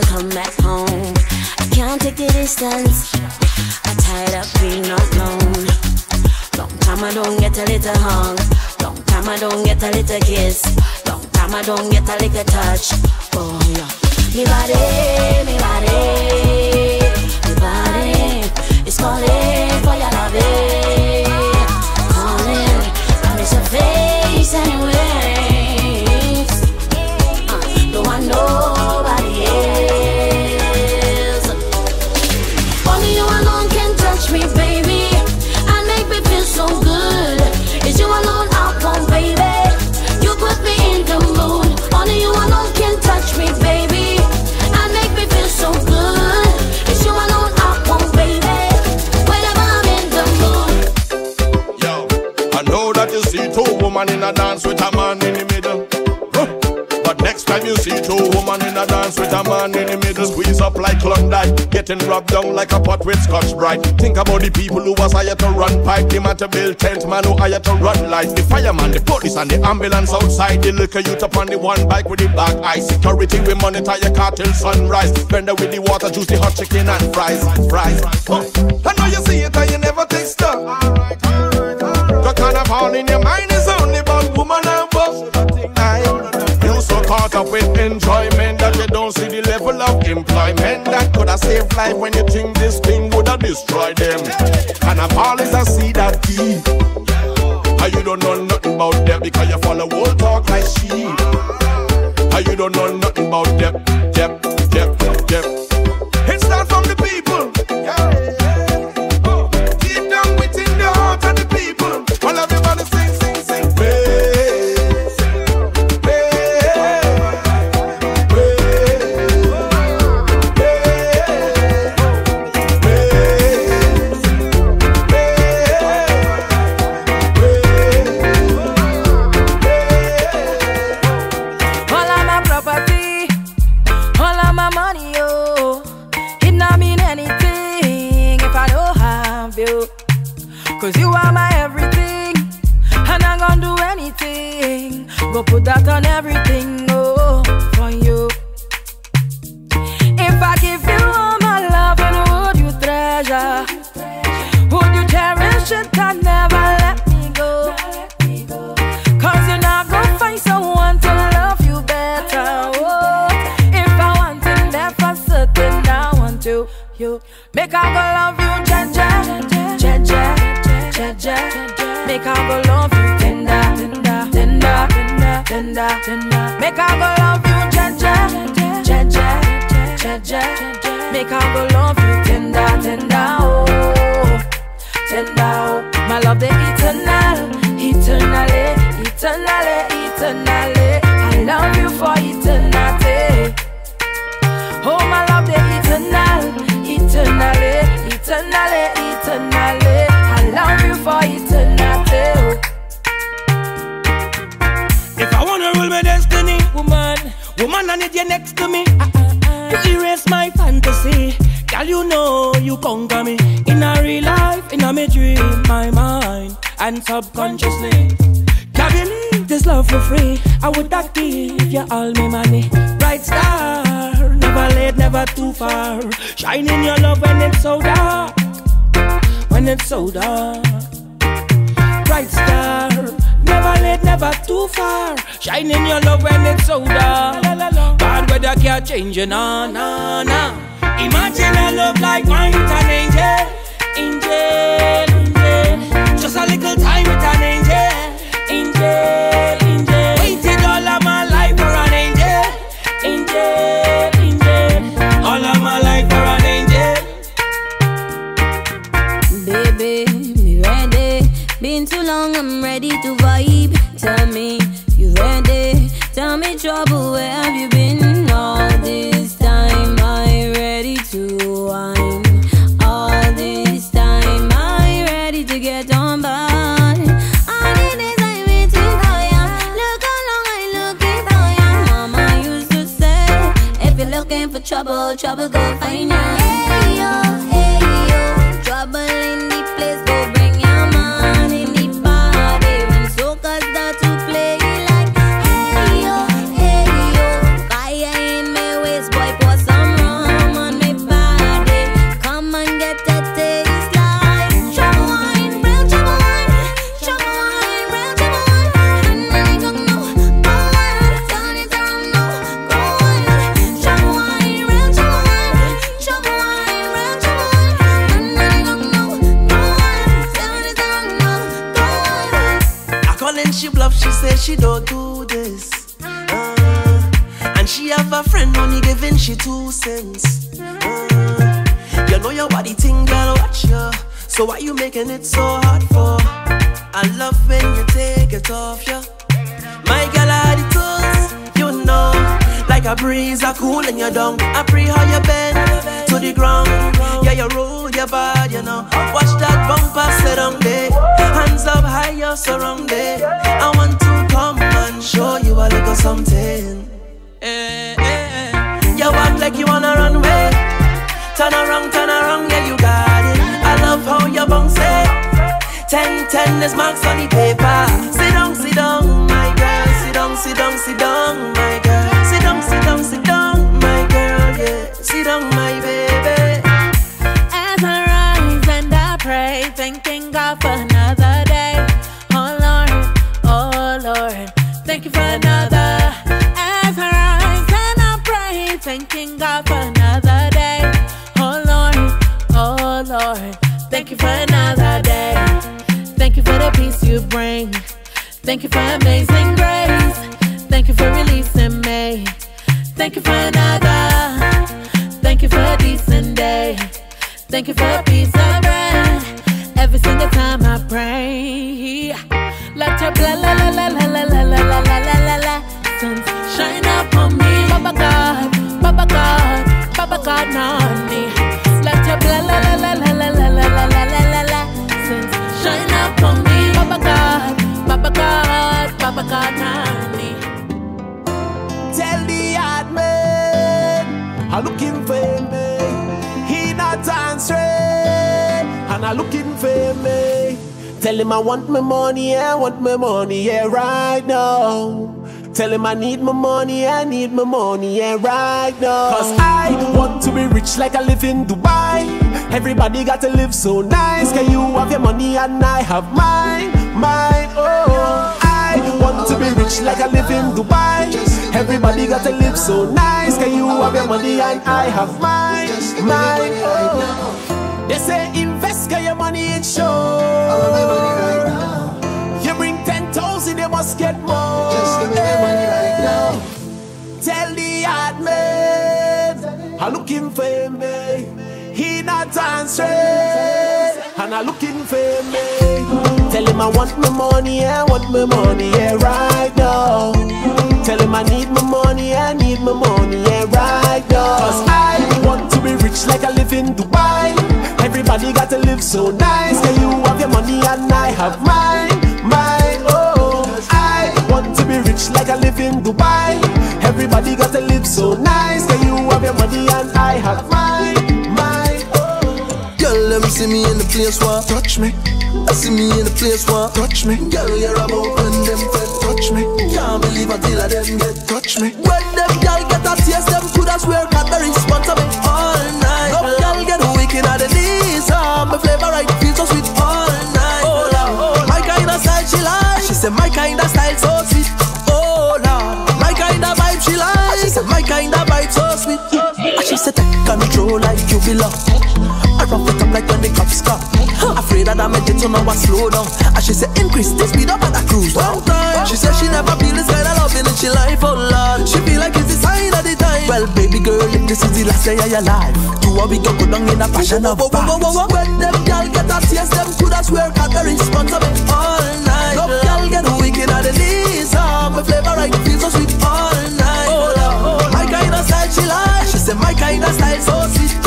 to come back home. I can't take the distance. I'm tired of being alone. Long time I don't get a little hug. Long time I don't get a little kiss. Long time I don't get a little touch. Oh yeah. Me body, me body, me body is calling for your loving. Eh. Calling, I miss your face anyways. Two women in a dance with a man in the middle. Huh. But next time you see two women in a dance with a man in the middle, squeeze up like Klondike, getting rubbed down like a pot with Scotch Brite. Think about the people who was hired to run pipe, the man to build tent, man who hired to run lights, the fireman, the police, and the ambulance outside, the liquor youth up on the one bike with the black eye. Security we monitor your car till sunrise. Vendor with the water, juice, the hot chicken and fries, fries. Huh. I know you see it and you never take stock. The carnival in your mind Caught up with enjoyment that you don't see the level of employment that could have saved life when you think this thing would have destroyed them. Carnival is a seed that deep. And you don't know nothing about them because you follow old talk like sheep. And you don't know nothing about them. Yep, yep, yep. Go put that on everything, oh, for you. If I give you all my love, and would you treasure? Would you cherish it and never let me go? Cause you're not gonna find someone to love you better. Oh, if I want it there for certain, I want to. You make I go love you, Jaja, Jaja, Jaja. Make I go tender, tender. Make I go love you, Jaja, Jaja, Jaja. Make I go love you, tender, tender, oh, tender, oh. My love, the eternal, eternally, eternally, eternally. I love you for eternity. Oh, my love, the eternal, eternally, eternally, eternally. I love you for eternity. Rule my destiny, woman, woman, I need you next to me. Ah, ah, ah. To erase my fantasy, girl, you know you conquer me. In a real life, in a me dream, my mind, and subconsciously. Can believe this love for free? I would not give you all my money. Bright star, never late, never too far. Shine in your love when it's so dark, when it's so dark. Bright star, never never too far. Shine in your love when it's so dark. Bad weather can't change you, nah, nah, nah. Imagine a love like mine an angel, so nice. Can you have your money and I have mine, mine, oh. I want to be rich like I live in Dubai. Everybody gotta live so nice. Can you have your money and I have mine, mine, oh. They say invest, get your money in sure You bring 10,000, they must get more. Just give me my money right now. Tell the admin I'm looking for me and straight. Eh? And I looking for me. Tell him I want my money, I want my money, yeah, right now. Tell him I need my money, I need my money, yeah, right now. Cause I want to be rich like I live in Dubai. Everybody got to live so nice. Yeah, you have your money and I have mine, mine, oh. I want to be rich like I live in Dubai. Everybody got to live so nice. Yeah, you have your money and I have mine them see me in the place where touch me. I see me in the place where touch me. Girl, you're about when them friend touch me. Can't believe until I them get touch me. When them girl get a taste, them could as well cut the response of me all night. No girl get wicked at the knees. Ah, my flavor right feels so sweet all night. Oh Lord, my kind of style she like. She said my kind of style so sweet. Oh Lord, my kind of vibe she like. She said my kind of vibe so sweet. And she said take control like you belong like when the cops stop. Afraid that I make it, so now I slow down. And she said, increase the speed up and I cruise down. She said she never feel this kind of loving in she life, oh lord. She feel like it's the sign of the time. Well, baby girl, if this is the last day of your life, do what we go go down in a passion of fact. When them gal get a taste, them coulda swear they're responsible all night. Love gal get wicked at the knees, oh, ah, my flavor right feel so sweet all night. Oh, oh, my kind of style she like, she said my kind of style so sweet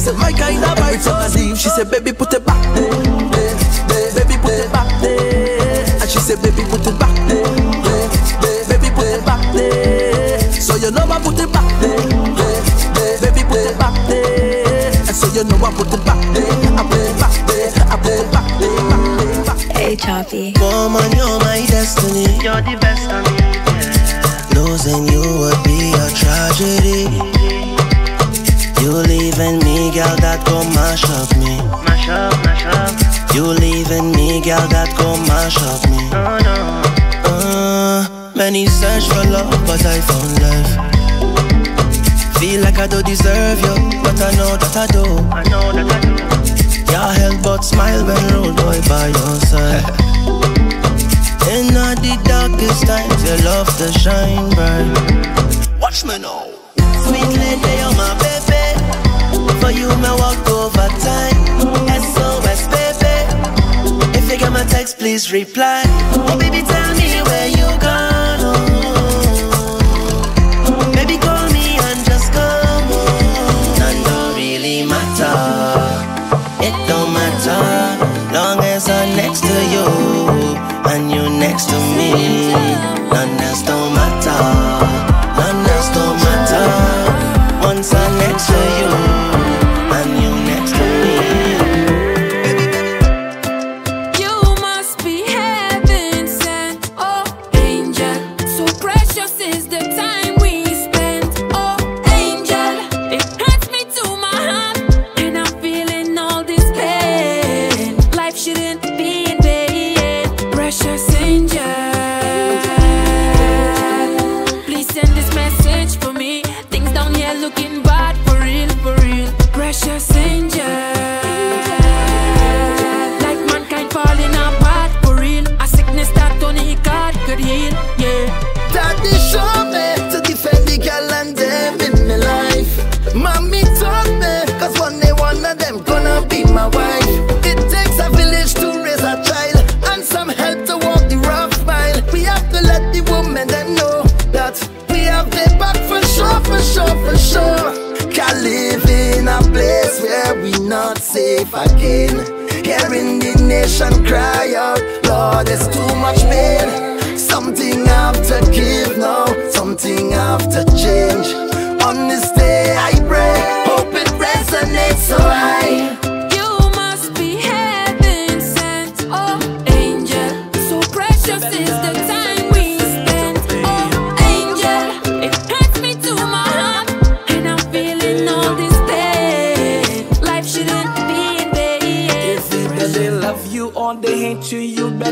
she like. Said my kind of vibe so sweet. She said baby put it back there, there, there. baby put it back there. And she said baby put it back there, there, there. baby put it back there. So you know I put it back there, there, there. baby put it back there. And so you know I put it back there, I put it back there, I put it back there, back there, back there. Hey, Choppy. Woman, you're my destiny. You're the best of me. Losing you would be a tragedy. You leaving me, girl, that go mash up me. Mash up, mash up. You leaving me, girl, that go mash up me. Oh no. Uh, many search for love, but I found love. Feel like I don't deserve you, but I know that I do. I know that I do. Your help but smile when road boy by your side. In all the darkest times, your love to shine bright. Watch me now. Sweet lady, you're my baby. For you, me walk overtime. SOS, baby. If you get my text, please reply. Oh, baby, tell me where you gone. oh. Baby, call me and just come oh. home. None don't really matter. It don't matter. Long as I'm next to you and you next to me.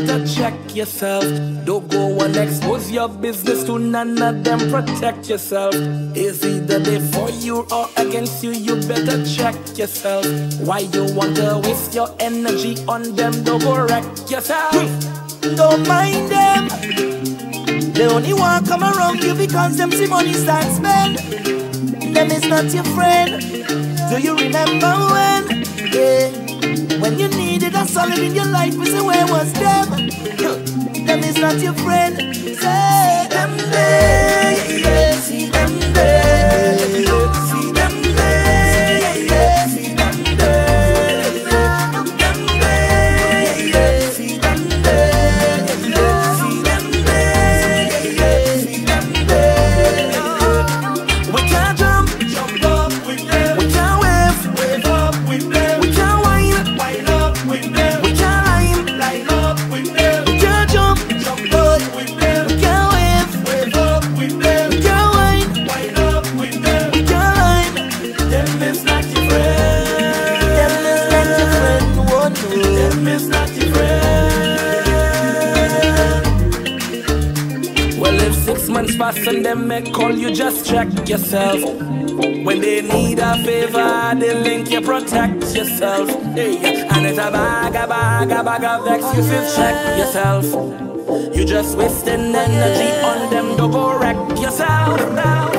Better check yourself. Don't go and expose your business to none of them. Protect yourself. Is either they for you or against you, you better check yourself. Why you want to waste your energy on them? Don't go wreck yourself. Don't mind them. They only want come around you because them see money start spend. Them is not your friend. Do you remember when? Yeah. When you needed a solid in your life, we say where was them? Them is not your friend. Say them there, them may call you, just check yourself. When they need a favor, they link you, protect yourself. And it's a bag, a bag, a bag of excuses, check yourself. You just wasting energy on them, don't go wreck yourself.